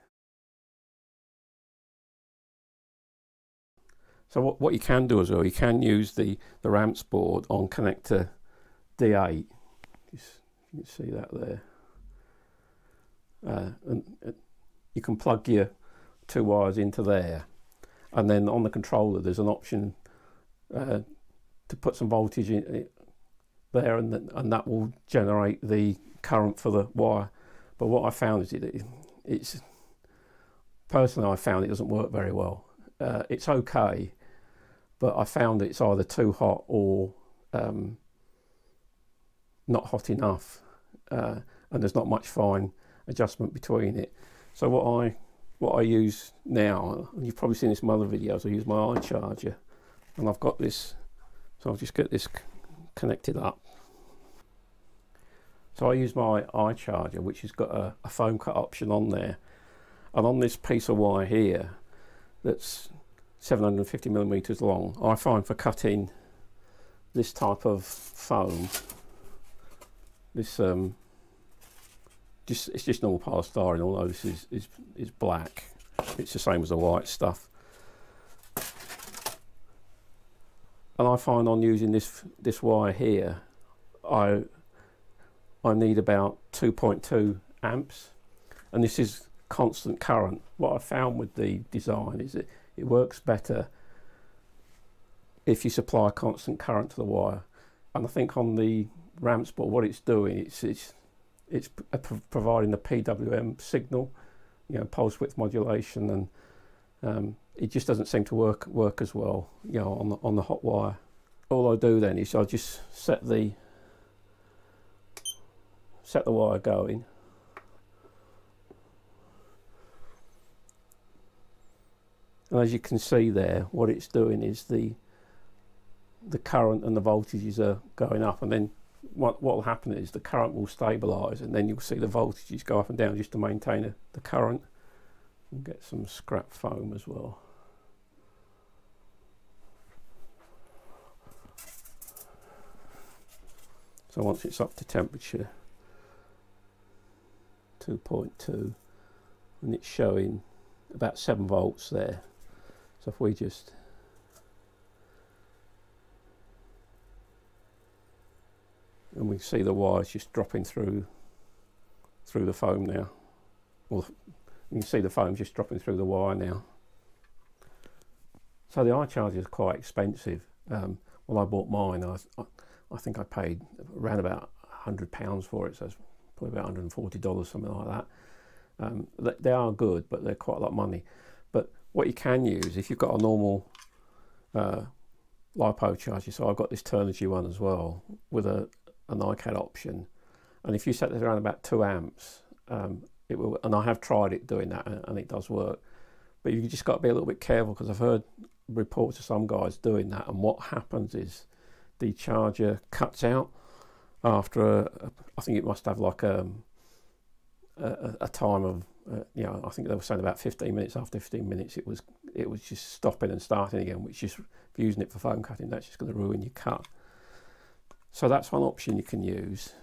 So what, what you can do as well, you can use the, the ramps board on connector D8. You can see that there. Uh, and, and you can plug your two wires into there. And then on the controller, there's an option uh, to put some voltage in there and, and that will generate the current for the wire. But what I found is it, it's, personally I found it doesn't work very well. Uh, it's okay, but I found it's either too hot or um, not hot enough. Uh, and there's not much fine adjustment between it. So what I what I use now, and you've probably seen this in other videos, I use my iCharger and I've got this so I'll just get this connected up. So I use my iCharger, which has got a, a foam cut option on there and on this piece of wire here that's 750 millimeters long I find for cutting this type of foam this um, just it's just normal polystyrene although this is, is, is black. It's the same as the white stuff. And I find on using this this wire here I I need about 2.2 amps. And this is constant current. What I found with the design is that it works better if you supply constant current to the wire. And I think on the ramps board what it's doing it's it's it's providing the PWM signal you know pulse width modulation and um, it just doesn't seem to work work as well you know on the, on the hot wire. All I do then is I just set the set the wire going. And as you can see there what it's doing is the the current and the voltages are going up and then what will happen is the current will stabilise and then you'll see the voltages go up and down just to maintain a, the current. And get some scrap foam as well. So once it's up to temperature 2.2 and it's showing about 7 volts there. So if we just and we see the wires just dropping through through the foam now. Well, you can see the foam just dropping through the wire now. So the iCharger is quite expensive. Um, well, I bought mine. I, I think I paid around about hundred pounds for it, so it's probably about hundred and forty dollars, something like that. Um, they are good, but they're quite a lot of money. But what you can use if you've got a normal uh, lipo charger, so I've got this Turnigy one as well with a an iCAD option, and if you set it around about two amps, um, it will. And I have tried it doing that, and it does work. But you just got to be a little bit careful because I've heard reports of some guys doing that, and what happens is the charger cuts out after a, a, I think it must have like um, a, a, a time of uh, you know I think they were saying about 15 minutes after 15 minutes it was it was just stopping and starting again which is if using it for foam cutting that's just going to ruin your cut so that's one option you can use.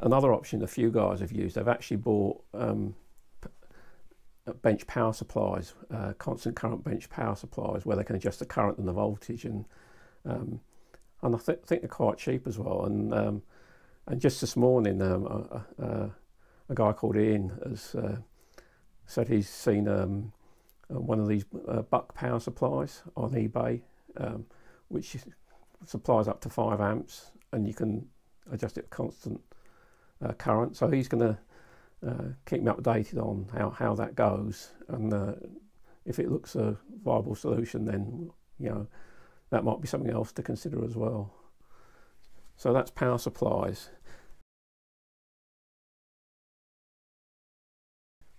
Another option a few guys have used they've actually bought um, bench power supplies uh, constant current bench power supplies where they can adjust the current and the voltage and um, and I th think they're quite cheap as well. And um, and just this morning, um, a, guy called Ian has uh, said he's seen um, uh, one of these uh, buck power supplies on eBay, um, which supplies up to five amps, and you can adjust it constant uh, current. So he's going to uh, keep me updated on how, how that goes, and uh, if it looks a viable solution, then you know that might be something else to consider as well. So that's power supplies.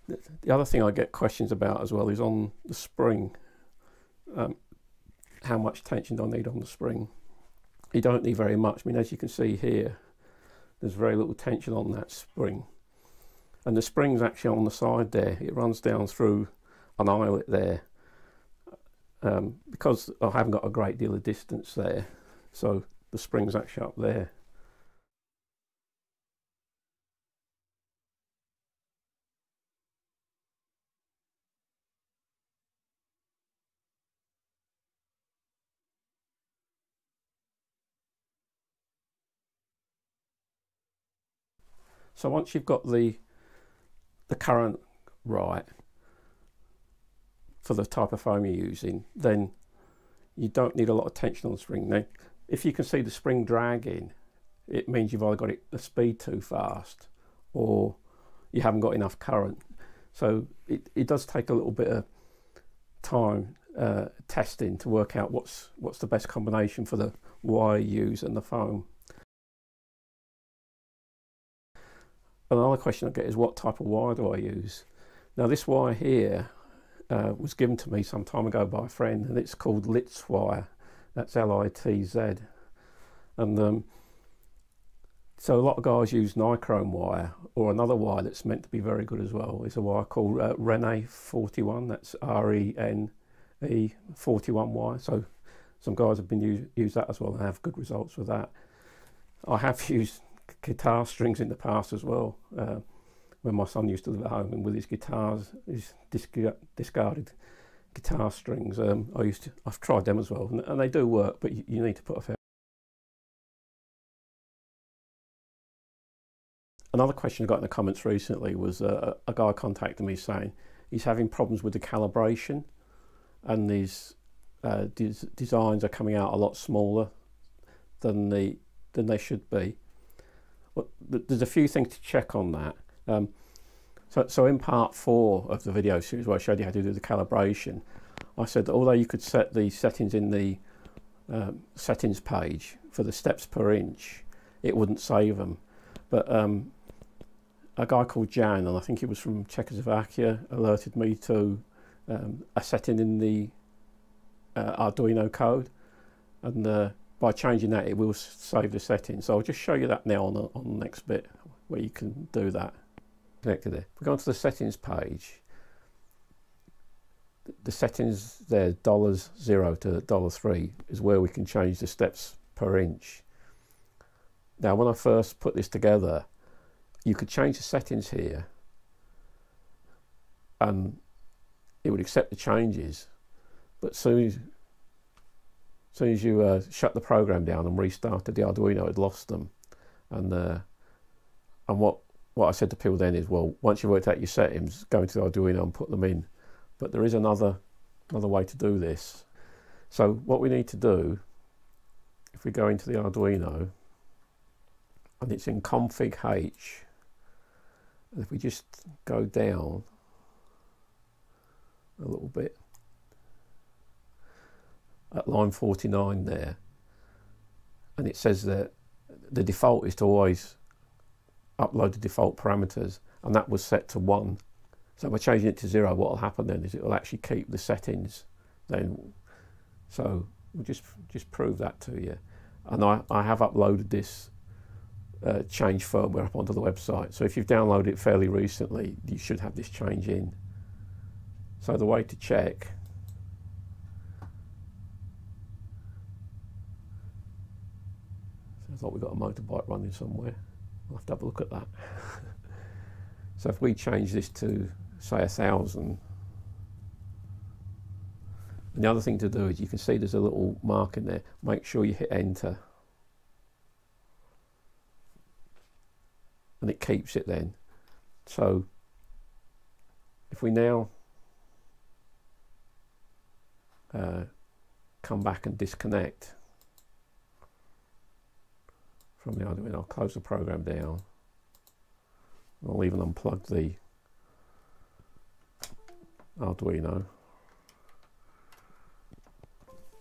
The other thing I get questions about as well is on the spring. Um, how much tension do I need on the spring? You don't need very much. I mean, as you can see here, there's very little tension on that spring. And the spring's actually on the side there. It runs down through an eyelet there. Um, because I haven't got a great deal of distance there. So the spring's actually up there. So once you've got the the current right for the type of foam you're using, then you don't need a lot of tension on the spring. Now, if you can see the spring dragging, it means you've either got it the speed too fast or you haven't got enough current. So it, it does take a little bit of time uh, testing to work out what's what's the best combination for the wire you use and the foam. Another question I get is what type of wire do I use? Now this wire here uh, was given to me some time ago by a friend and it's called Litz wire. That's L-I-T-Z. And um, so a lot of guys use nichrome wire or another wire that's meant to be very good as well is a wire called uh, Rene 41. That's R-E-N-E 41 wire. So some guys have been use, use that as well and have good results with that. I have used guitar strings in the past as well. Uh, when my son used to live at home and with his guitars, his discarded guitar strings, um, I used to, I've tried them as well, and, and they do work, but you, you, need to put a fair. Another question I got in the comments recently was uh, a guy contacted me saying he's having problems with the calibration, and these uh, des designs are coming out a lot smaller than the than they should be there's a few things to check on that. Um, so, so in part four of the video series where I showed you how to do the calibration, I said that although you could set the settings in the um, settings page for the steps per inch, it wouldn't save them. But um, a guy called Jan, and I think he was from Czechoslovakia, alerted me to um, a setting in the uh, Arduino code, and uh, by changing that, it will save the settings. So I'll just show you that now on the, on the next bit where you can do that. Connected there. We go onto the settings page, the settings there, dollars zero to dollar three, is where we can change the steps per inch. Now, when I first put this together, you could change the settings here and it would accept the changes. But soon as, soon as you uh, shut the program down and restarted the Arduino, it lost them. And uh, and what what I said to people then is, well, once you've worked out your settings, go into the Arduino and put them in. But there is another another way to do this. So what we need to do, if we go into the Arduino, and it's in config H, and if we just go down a little bit at line 49 there. And it says that the default is to always upload the default parameters and that was set to 1 so by changing it to 0 what will happen then is it will actually keep the settings then. So we'll just just prove that to you. And I, I have uploaded this uh, change firmware up onto the website. So if you've downloaded it fairly recently you should have this change in. So the way to check Like we've got a motorbike running somewhere. We'll have to have a look at that. so if we change this to say a thousand and the other thing to do is you can see there's a little mark in there. Make sure you hit enter. And it keeps it then. So if we now uh, come back and disconnect the Arduino. I'll close the program down. I'll even unplug the Arduino.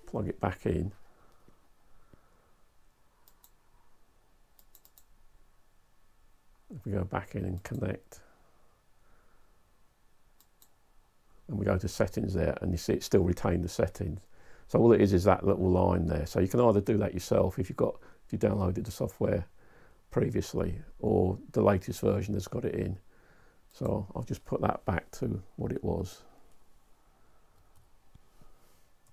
Plug it back in. If we go back in and connect, and we go to settings there and you see it still retained the settings. So all it is is that little line there. So you can either do that yourself if you've got if you downloaded the software previously or the latest version has got it in. So I'll just put that back to what it was.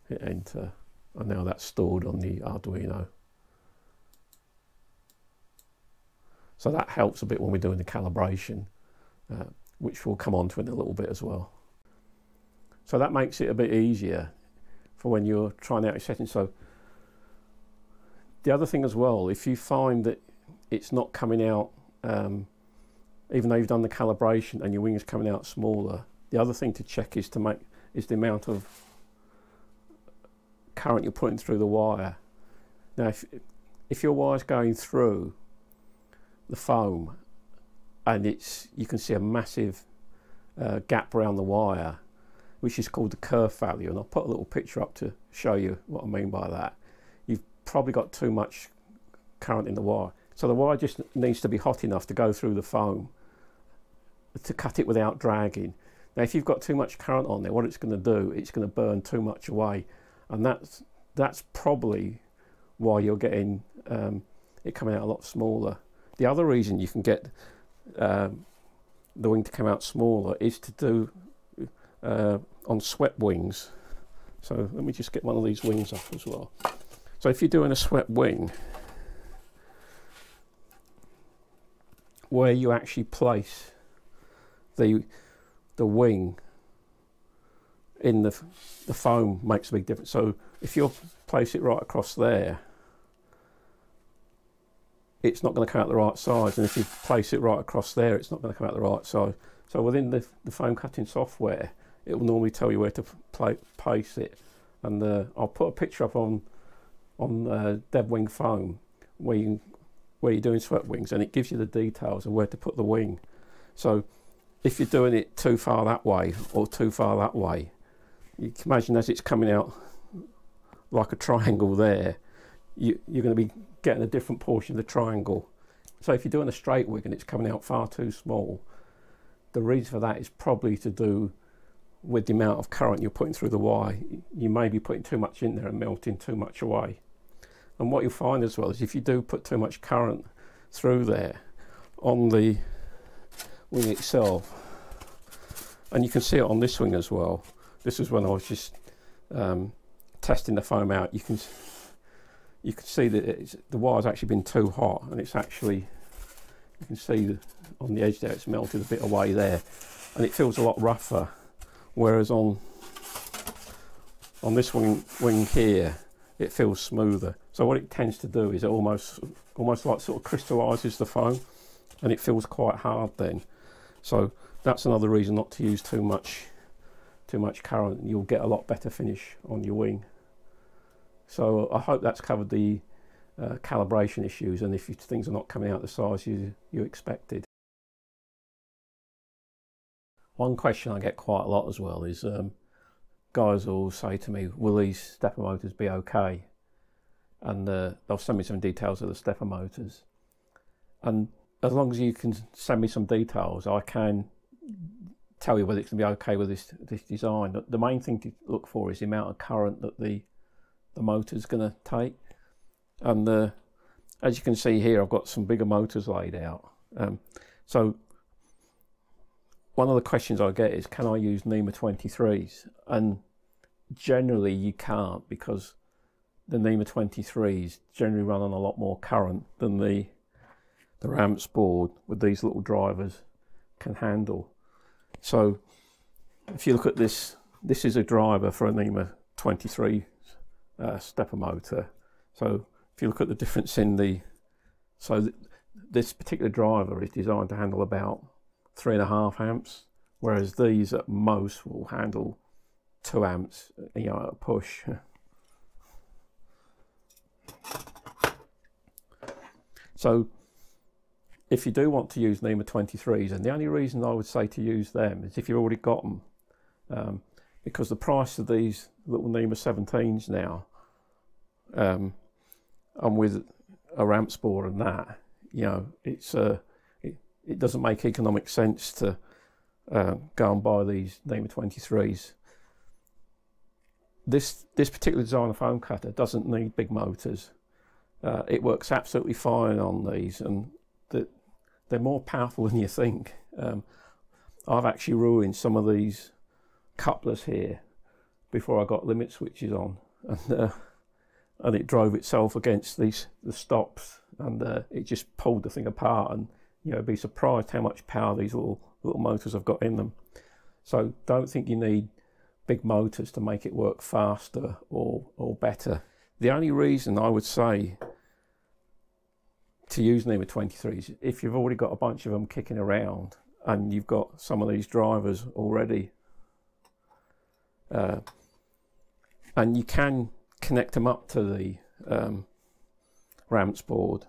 Hit enter and now that's stored on the Arduino. So that helps a bit when we're doing the calibration, uh, which we'll come on to in a little bit as well. So that makes it a bit easier for when you're trying out your settings. So the other thing as well, if you find that it's not coming out, um, even though you've done the calibration and your wing is coming out smaller, the other thing to check is to make is the amount of current you're putting through the wire. Now, if if your wire's going through the foam and it's you can see a massive uh, gap around the wire which is called the kerf value. And I'll put a little picture up to show you what I mean by that. Probably got too much current in the wire. So the wire just needs to be hot enough to go through the foam to cut it without dragging. Now, if you've got too much current on there, what it's going to do, it's going to burn too much away. And that's, that's probably why you're getting um, it coming out a lot smaller. The other reason you can get um, the wing to come out smaller is to do uh, on swept wings. So let me just get one of these wings off as well. So if you're doing a swept wing, where you actually place the the wing in the the foam makes a big difference. So if you place it right across there, it's not going to come out the right size, and if you place it right across there, it's not going to come out the right size. So within the, the foam cutting software, it will normally tell you where to place it. And uh, I'll put a picture up on on uh, DevWing Foam where you where you're doing swept wings, and it gives you the details of where to put the wing. So if you're doing it too far that way or too far that way, you can imagine as it's coming out like a triangle there, you, you're going to be getting a different portion of the triangle. So if you're doing a straight wing and it's coming out far too small, the reason for that is probably to do with the amount of current you're putting through the wire, you may be putting too much in there and melting too much away. And what you'll find as well is if you do put too much current through there on the wing itself, and you can see it on this wing as well. This is when I was just um, testing the foam out. You can you can see that the wire's actually been too hot, and it's actually you can see on the edge there it's melted a bit away there, and it feels a lot rougher. Whereas on on this wing wing here, it feels smoother. So what it tends to do is it almost almost like sort of crystallizes the foam, and it feels quite hard then. So that's another reason not to use too much too much current. You'll get a lot better finish on your wing. So I hope that's covered the uh, calibration issues and if things are not coming out the size you, you expected. One question I get quite a lot as well is um, guys will say to me, will these stepper motors be okay? And they'll send me some details of the stepper motors. And as long as you can send me some details, I can tell you whether it's going to be okay with this this design. The main thing to look for is the amount of current that the the motor is going to take. And as you can see here, I've got some bigger motors laid out. Um, so one of the questions I get is, can I use NEMA 23s? And generally you can't because the NEMA 23s generally run on a lot more current than the the ramps board with these little drivers can handle. So if you look at this, this is a driver for a NEMA 23 uh, stepper motor. So if you look at the difference in the, so th this particular driver is designed to handle about three and a half amps, whereas these at most will handle two amps, you know, at a push. so if you do want to use NEMA 23s, and the only reason I would say to use them is if you've already got them, um, because the price of these little NEMA 17s now, um, and with a ramp spool and that, you know, it's uh, it, it doesn't make economic sense to uh, go and buy these NEMA 23s. This this particular design of foam cutter doesn't need big motors. Uh, it works absolutely fine on these, and the, they're more powerful than you think. Um, I've actually ruined some of these couplers here before I got limit switches on, and uh, and it drove itself against these the stops, and uh, it just pulled the thing apart. And you know, be surprised how much power these little little motors have got in them. So don't think you need big motors to make it work faster or or better. The only reason I would say to use NEMA 23s, if you've already got a bunch of them kicking around and you've got some of these drivers already, uh, and you can connect them up to the um, ramps board.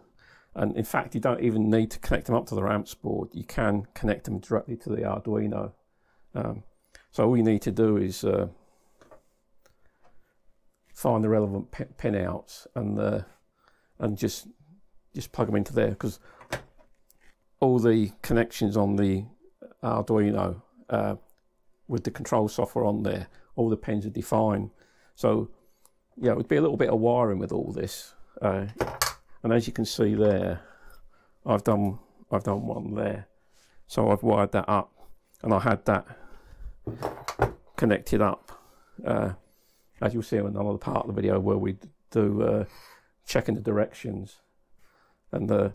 And in fact, you don't even need to connect them up to the ramps board. You can connect them directly to the Arduino. Um, so all you need to do is uh, find the relevant pin outs and uh, and just just plug them into there because all the connections on the Arduino uh, with the control software on there, all the pins are defined. So yeah, it would be a little bit of wiring with all this. Uh, and as you can see there, I've done I've done one there. So I've wired that up and I had that connected up. Uh, as you'll see in another part of the video where we do uh, checking the directions and the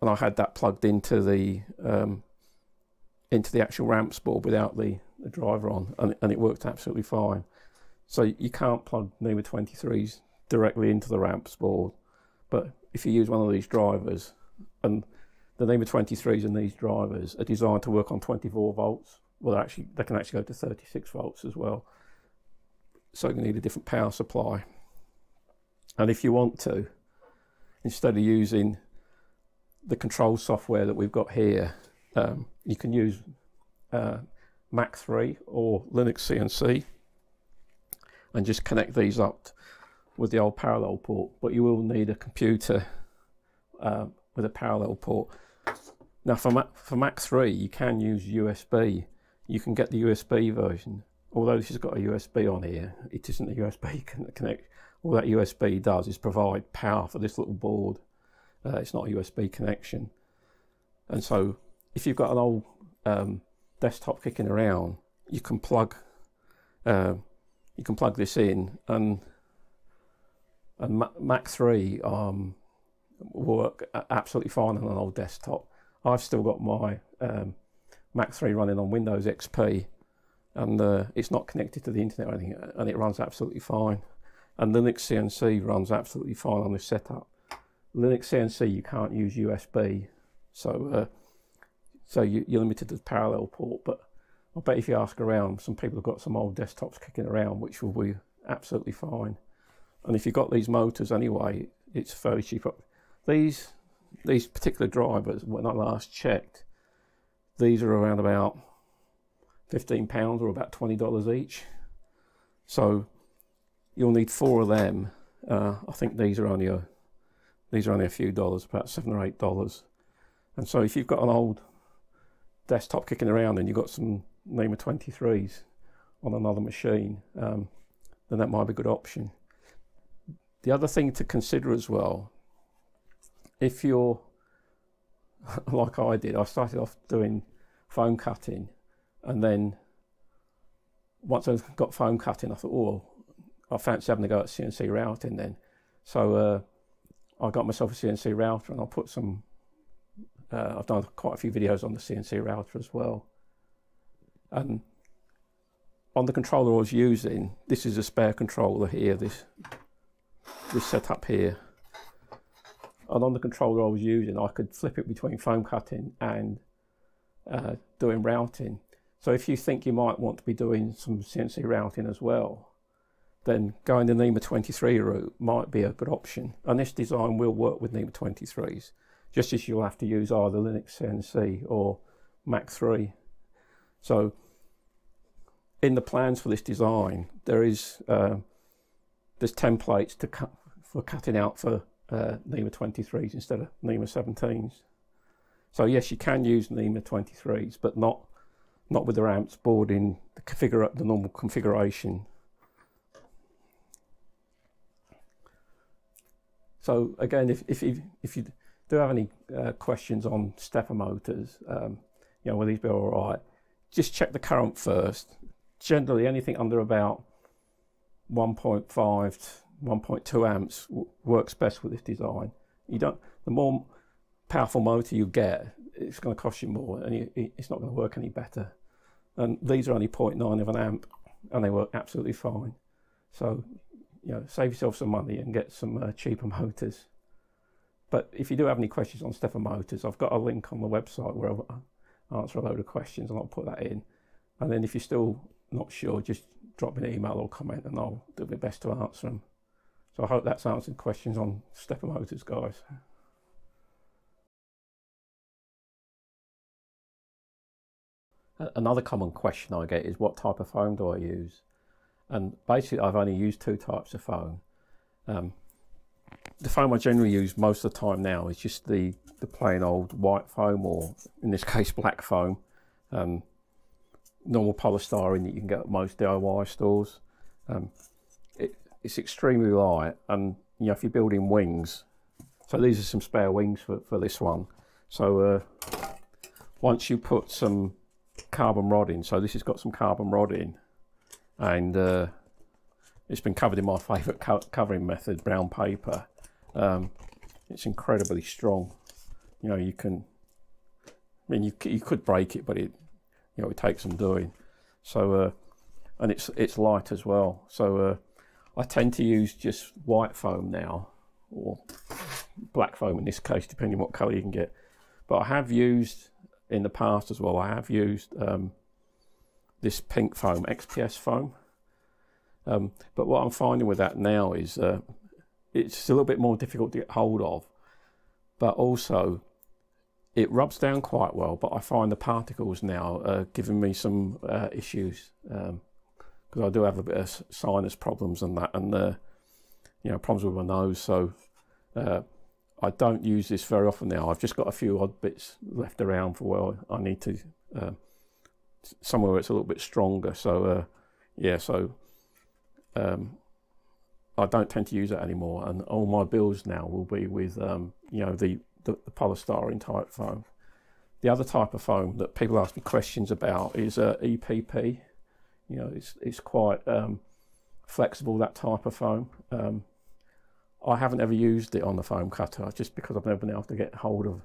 and I had that plugged into the um, into the actual ramps board without the, the driver on and, and it worked absolutely fine. So you can't plug NEMA 23s directly into the ramps board, but if you use one of these drivers, and the NEMA 23s and these drivers are designed to work on 24 volts, well, actually they can actually go to 36 volts as well. So you need a different power supply. And if you want to, instead of using the control software that we've got here, um, you can use uh, Mach 3 or Linux CNC and just connect these up with the old parallel port. But you will need a computer uh, with a parallel port. Now for Mach, for Mach 3 you can use USB. You can get the USB version. Although this has got a USB on here, it isn't a USB connect. all that USB does is provide power for this little board. Uh, it's not a USB connection. And so if you've got an old um, desktop kicking around, you can plug uh, you can plug this in and and Mach 3 um, work absolutely fine on an old desktop. I've still got my um, Mach 3 running on Windows XP and uh, it's not connected to the internet or anything and it runs absolutely fine. And Linux CNC runs absolutely fine on this setup. Linux CNC you can't use USB so uh, so you, are limited to the parallel port but I bet if you ask around some people have got some old desktops kicking around which will be absolutely fine. And if you've got these motors anyway it's fairly cheap. These these particular drivers, when I last checked, these are around about fifteen pounds or about twenty dollars each. So you'll need four of them. Uh, I think these are only a these are only a few dollars, about seven or eight dollars. And so if you've got an old desktop kicking around and you've got some NEMA 23s on another machine, um, then that might be a good option. The other thing to consider as well, if you're like I did, I started off doing foam cutting and then once I got foam cutting, I thought, oh, I fancy having to go at CNC routing then. So uh, I got myself a CNC router and I put some, uh, I've done quite a few videos on the CNC router as well. And on the controller I was using, this is a spare controller here, this this setup here. And on the controller I was using, I could flip it between foam cutting and uh, doing routing. So if you think you might want to be doing some CNC routing as well, then going the NEMA 23 route might be a good option. And this design will work with NEMA 23s, just as you'll have to use either Linux CNC or Mach 3. So in the plans for this design, there is uh, there's templates to cut for cutting out for uh, NEMA 23s instead of NEMA 17s. So yes, you can use NEMA 23s, but not not with the ramps board in the configure the normal configuration. So again, if if you if you do have any uh, questions on stepper motors, um, you know, will these be all right? Just check the current first. Generally, anything under about 1.5 1.2 amps works best with this design. You don't. The more powerful motor you get, it's going to cost you more, and you, it's not going to work any better. And these are only 0.9 of an amp, and they work absolutely fine. So, you know, save yourself some money and get some uh, cheaper motors. But if you do have any questions on stepper motors, I've got a link on the website where I'll answer a load of questions, and I'll put that in. And then if you're still not sure, just drop me an email or comment, and I'll do my best to answer them. So I hope that's answered questions on stepper motors, guys. Another common question I get is what type of foam do I use? And basically I've only used two types of foam. Um, the foam I generally use most of the time now is just the, the plain old white foam or in this case black foam. Um, normal polystyrene that you can get at most DIY stores. Um, it's extremely light and you know if you're building wings so these are some spare wings for, for this one. So uh, once you put some carbon rod in so this has got some carbon rod in and uh, it's been covered in my favourite co covering method brown paper. Um, it's incredibly strong. You know you can I mean you, you could break it but it you know it takes some doing. So uh, and it's it's light as well. So uh, I tend to use just white foam now, or black foam in this case, depending on what colour you can get. But I have used in the past as well, I have used um, this pink foam, XPS foam. Um, but what I'm finding with that now is uh, it's a little bit more difficult to get hold of, but also it rubs down quite well, but I find the particles now are giving me some uh, issues. Um, because I do have a bit of sinus problems and that, and uh, you know problems with my nose. So uh, I don't use this very often now. I've just got a few odd bits left around for where I need to uh, somewhere where it's a little bit stronger. So uh, yeah, so um, I don't tend to use it anymore, and all my bills now will be with um, you know the, the, the polystyrene type foam. The other type of foam that people ask me questions about is uh, EPP. You know, it's it's quite um, flexible that type of foam. Um, I haven't ever used it on the foam cutter just because I've never been able to get hold of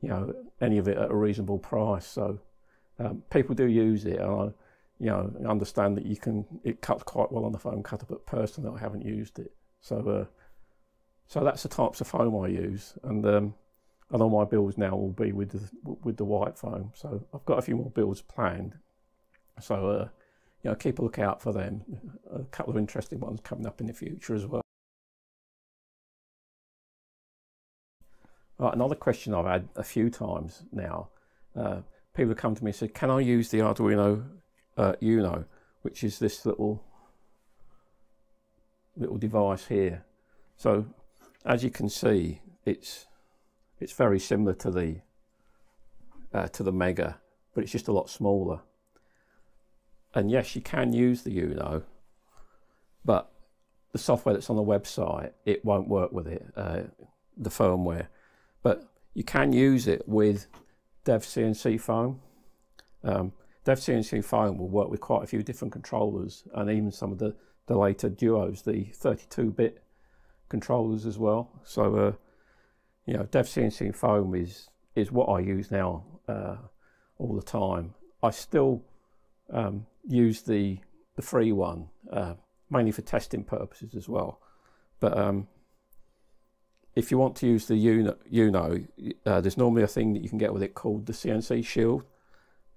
you know any of it at a reasonable price. So um, people do use it, and I you know understand that you can it cuts quite well on the foam cutter, but personally I haven't used it. So uh, so that's the types of foam I use, and um, and all my builds now will be with the with the white foam. So I've got a few more builds planned. So uh, you know keep a lookout for them. A couple of interesting ones coming up in the future as well. Right, another question I've had a few times now. Uh, people have come to me and said, "Can I use the Arduino uh, Uno, which is this little little device here?" So, as you can see, it's it's very similar to the uh, to the Mega, but it's just a lot smaller. And yes, you can use the Uno, but the software that's on the website it won't work with it. Uh, the firmware but you can use it with Dev CNC foam. Um, foam will work with quite a few different controllers and even some of the, the later duos, the 32-bit controllers as well. So, uh, you know, Dev CNC foam is, is what I use now uh, all the time. I still um, use the, the free one, uh, mainly for testing purposes as well. But um, if you want to use the Uno, Uno uh, there's normally a thing that you can get with it called the CNC Shield.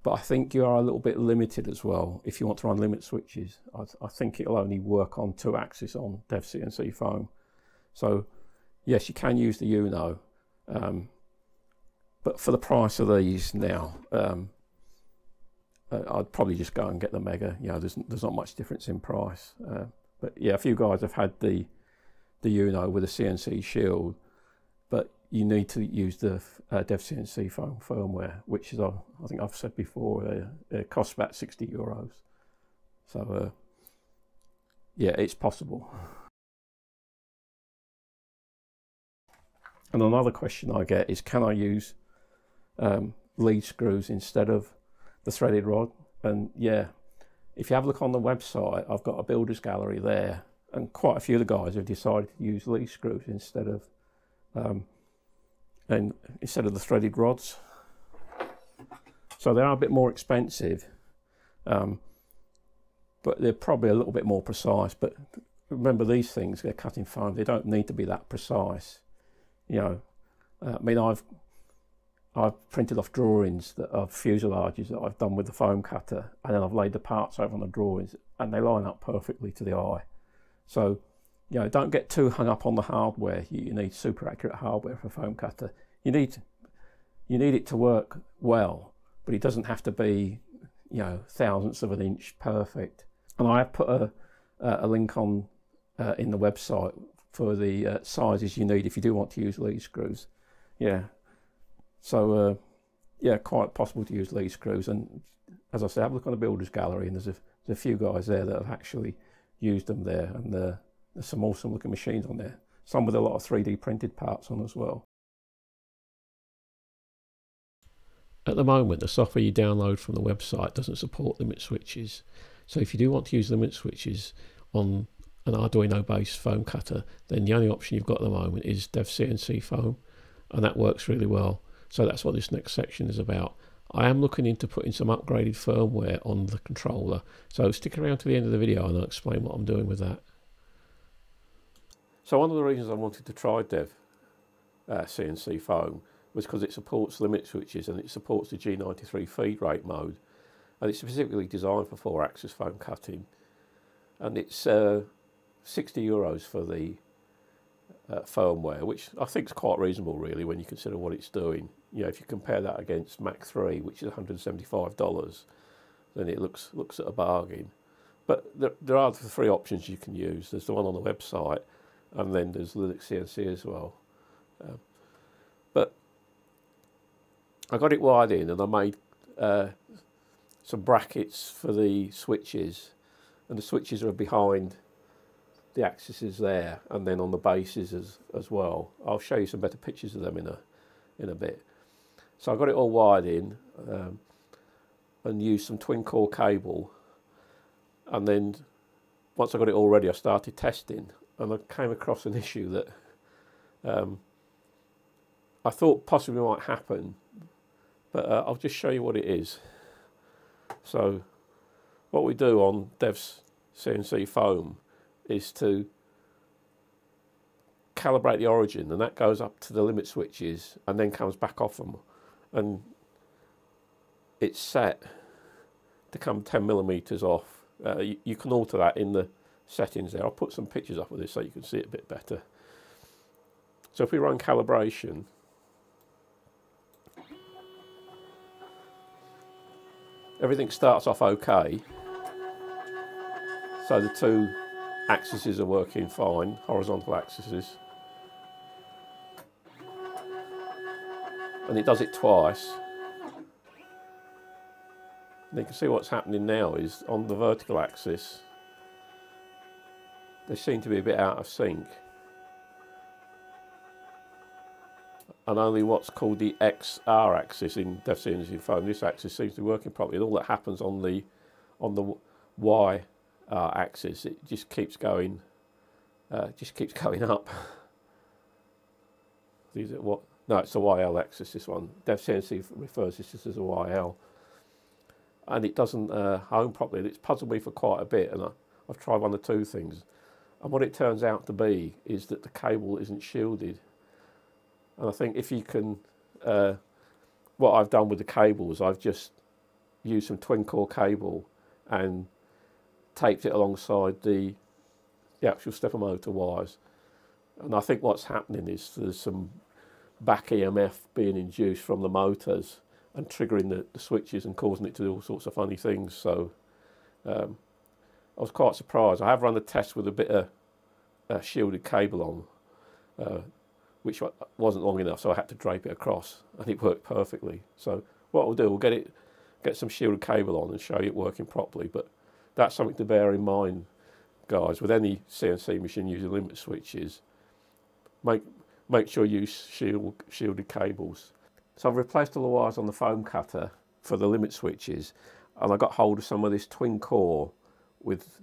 But I think you are a little bit limited as well if you want to run limit switches. I, I think it'll only work on two axes on Dev CNC foam. So yes, you can use the Uno. Um, but for the price of these now, um, I'd probably just go and get the Mega. You know, there's, there's not much difference in price. Uh, but yeah, a few guys have had the the Uno with a CNC shield, but you need to use the uh, firmware, which is, uh, I think I've said before, uh, it costs about 60 euros. So, uh, yeah, it's possible. And another question I get is, can I use um, lead screws instead of the threaded rod? And yeah, if you have a look on the website, I've got a builder's gallery there and quite a few of the guys have decided to use lead screws instead of um, and instead of the threaded rods. So they are a bit more expensive, um, but they're probably a little bit more precise. But remember, these things they're cutting foam; they don't need to be that precise. You know, uh, I mean, I've I've printed off drawings that of fuselages that I've done with the foam cutter, and then I've laid the parts over on the drawings, and they line up perfectly to the eye. So, you know, don't get too hung up on the hardware. You, need super accurate hardware for foam cutter. You need you need it to work well, but it doesn't have to be, you know, thousandths of an inch perfect. And I have put a a link on uh, in the website for the uh, sizes you need if you do want to use lead screws. Yeah. So uh, yeah, quite possible to use lead screws. And as I say, have a look on the builders gallery, and there's a, there's a few guys there that have actually used them there, and uh, there's some awesome looking machines on there. Some with a lot of 3D printed parts on as well. At the moment, the software you download from the website doesn't support limit switches. So if you do want to use limit switches on an Arduino based foam cutter, then the only option you've got at the moment is DevCNC foam, and that works really well. So that's what this next section is about. I am looking into putting some upgraded firmware on the controller. So stick around to the end of the video and I'll explain what I'm doing with that. So one of the reasons I wanted to try Dev uh, CNC foam was because it supports limit switches and it supports the G93 feed rate mode. And it's specifically designed for four axis foam cutting. And it's uh, 60 euros for the uh, firmware, which I think is quite reasonable really when you consider what it's doing you know, if you compare that against Mach 3, which is $175, then it looks looks at a bargain. But there, there are three options you can use. There's the one on the website, and then there's Linux CNC as well. Um, but I got it wired in, and I made uh, some brackets for the switches, and the switches are behind the axis is there and then on the bases as, as well. I'll show you some better pictures of them in a, in a bit. So I got it all wired in um, and used some twin core cable and then once I got it all ready I started testing and I came across an issue that um, I thought possibly might happen but uh, I'll just show you what it is. So what we do on Dev's CNC foam is to calibrate the origin and that goes up to the limit switches and then comes back off them and it's set to come 10 millimeters off. Uh, you, you, can alter that in the settings there. I'll put some pictures up of this so you can see it a bit better. So if we run calibration everything starts off okay. So the two axes are working fine, horizontal axes. And it does it twice. And you can see what's happening now is on the vertical axis, they seem to be a bit out of sync. And only what's called the XR axis in Dev CNC foam, this axis seems to be working properly. And all that happens on the on the Y uh, axis, it just keeps going, uh, just keeps going up. These are what? No, it's a YL axis. This one. DevCNC refers to this as a YL, and it doesn't uh, home properly. It's puzzled me for quite a bit, and I, I've tried one or two things, and what it turns out to be is that the cable isn't shielded. And I think if you can, uh, what I've done with the cables, I've just used some twin core cable and taped it alongside the, the actual stepper motor wires. And I think what's happening is there's some back EMF being induced from the motors and triggering the, the switches and causing it to do all sorts of funny things. So um, I was quite surprised. I have run the test with a bit of uh, shielded cable on, uh, which wasn't long enough, so I had to drape it across, and it worked perfectly. So what we'll do, we'll get it, get some shielded cable on and show you it working properly. But that's something to bear in mind, guys. With any CNC machine using limit switches, make make sure you use shield, shielded cables. So I've replaced all the wires on the foam cutter for the limit switches, and I got hold of some of this twin core with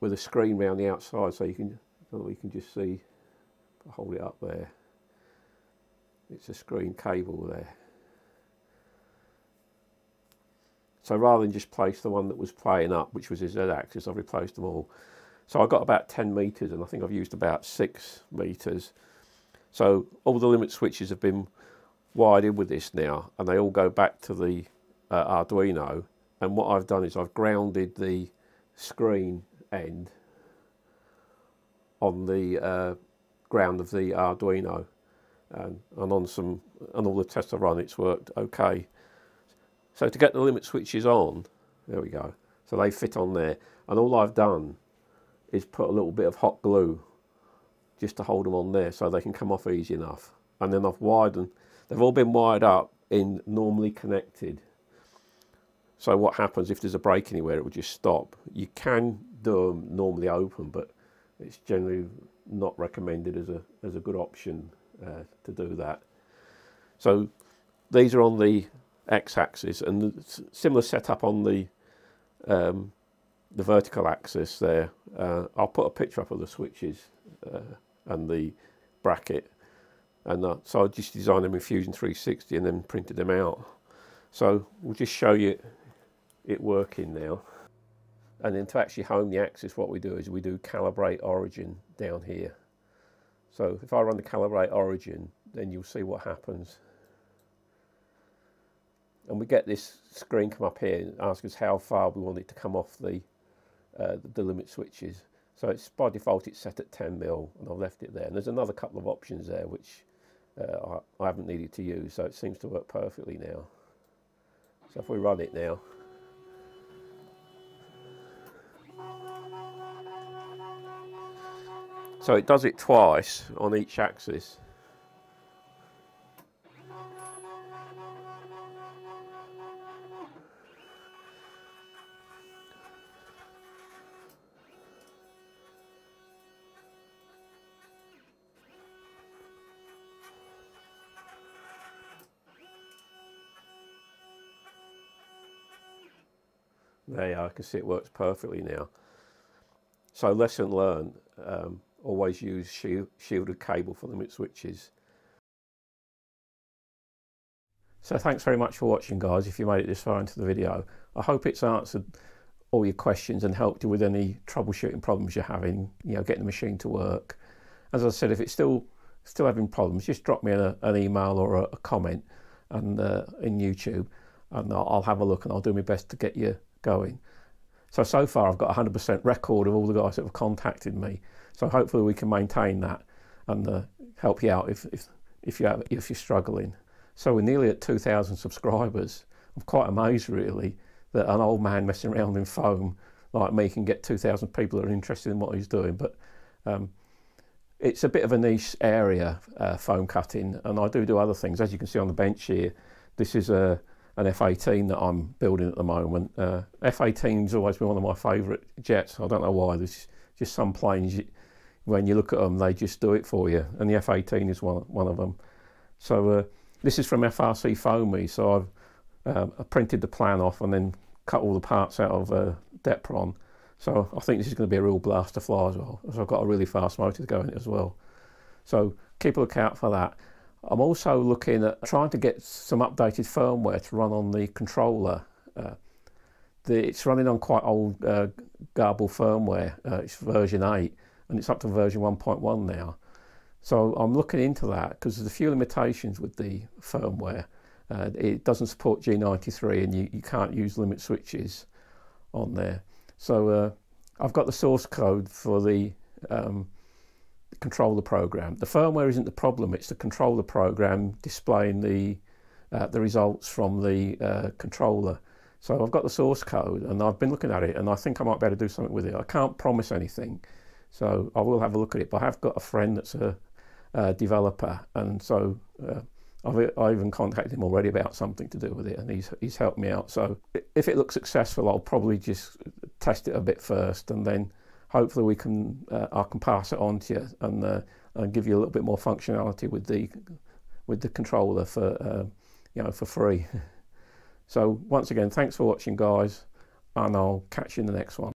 with a screen around the outside, so you can you can just see. hold it up there. It's a screen cable there. So rather than just place the one that was playing up, which was his Z-axis, I've replaced them all. So I got about 10 metres and I think I've used about 6 metres. So all the limit switches have been wired in with this now and they all go back to the uh, Arduino. And what I've done is I've grounded the screen end on the uh, ground of the Arduino. And, and on some, and all the tests I've run, it's worked okay. So to get the limit switches on, there we go. So they fit on there. And all I've done is put a little bit of hot glue just to hold them on there so they can come off easy enough. And then I've wired them. They've all been wired up in normally connected. So what happens if there's a break anywhere, it will just stop. You can do them normally open, but it's generally not recommended as a, as a good option uh, to do that. So these are on the x-axis and similar setup on the um, the vertical axis there. Uh, I'll put a picture up of the switches uh, and the bracket and so I just designed them in Fusion 360 and then printed them out. So we'll just show you it working now. And then to actually home the axis, what we do is we do calibrate origin down here. So if I run the calibrate origin, then you'll see what happens and we get this screen come up here and ask us how far we want it to come off the uh, the limit switches. So it's by default it's set at 10 mil and I've left it there. And there's another couple of options there which uh, I, I haven't needed to use so it seems to work perfectly now. So if we run it now. So it does it twice on each axis. There you are, I can see it works perfectly now. So lesson learned, um, always use shield, shielded cable for limit switches. So thanks very much for watching guys if you made it this far into the video. I hope it's answered all your questions and helped you with any troubleshooting problems you're having, you know, getting the machine to work. As I said, if it's still still having problems, just drop me a, an email or a, a comment and uh, in YouTube and I'll, I'll have a look and I'll do my best to get you going. So, so far I've got 100% record of all the guys that have contacted me. So hopefully we can maintain that and uh, help you out if, if, if, you have, if you're struggling. So we're nearly at 2,000 subscribers. I'm quite amazed really that an old man messing around in foam like me can get 2,000 people that are interested in what he's doing. But um, it's a bit of a niche area, uh, foam cutting, and I do do other things. As you can see on the bench here, this is a an F-18 that I'm building at the moment. Uh, F-18's always been one of my favourite jets. I don't know why. There's just some planes, when you look at them, they just do it for you, and the F-18 is one one of them. So uh, this is from FRC Foamy. So I've uh, I printed the plan off and then cut all the parts out of uh, Depron so I think this is going to be a real blast to fly as well. So I've got a really fast motor to go in it as well. So keep a lookout for that. I'm also looking at trying to get some updated firmware to run on the controller. Uh, the, it's running on quite old uh, GRBL firmware. Uh, it's version 8 and it's up to version 1.1 now. So I'm looking into that because there's a few limitations with the firmware. Uh, it doesn't support G93 and you, you can't use limit switches on there. So uh, I've got the source code for the um, controller program. The firmware isn't the problem, it's the controller program displaying the, uh, the results from the uh, controller. So I've got the source code and I've been looking at it and I think I might be able to do something with it. I can't promise anything, so I will have a look at it. But I have got a friend that's a, a developer and so uh, I've, I even contacted him already about something to do with it, and he's he's helped me out. So if it looks successful, I'll probably just test it a bit first, and then hopefully we can uh, I can pass it on to you and uh, and give you a little bit more functionality with the with the controller for uh, you know for free. so once again, thanks for watching, guys, and I'll catch you in the next one.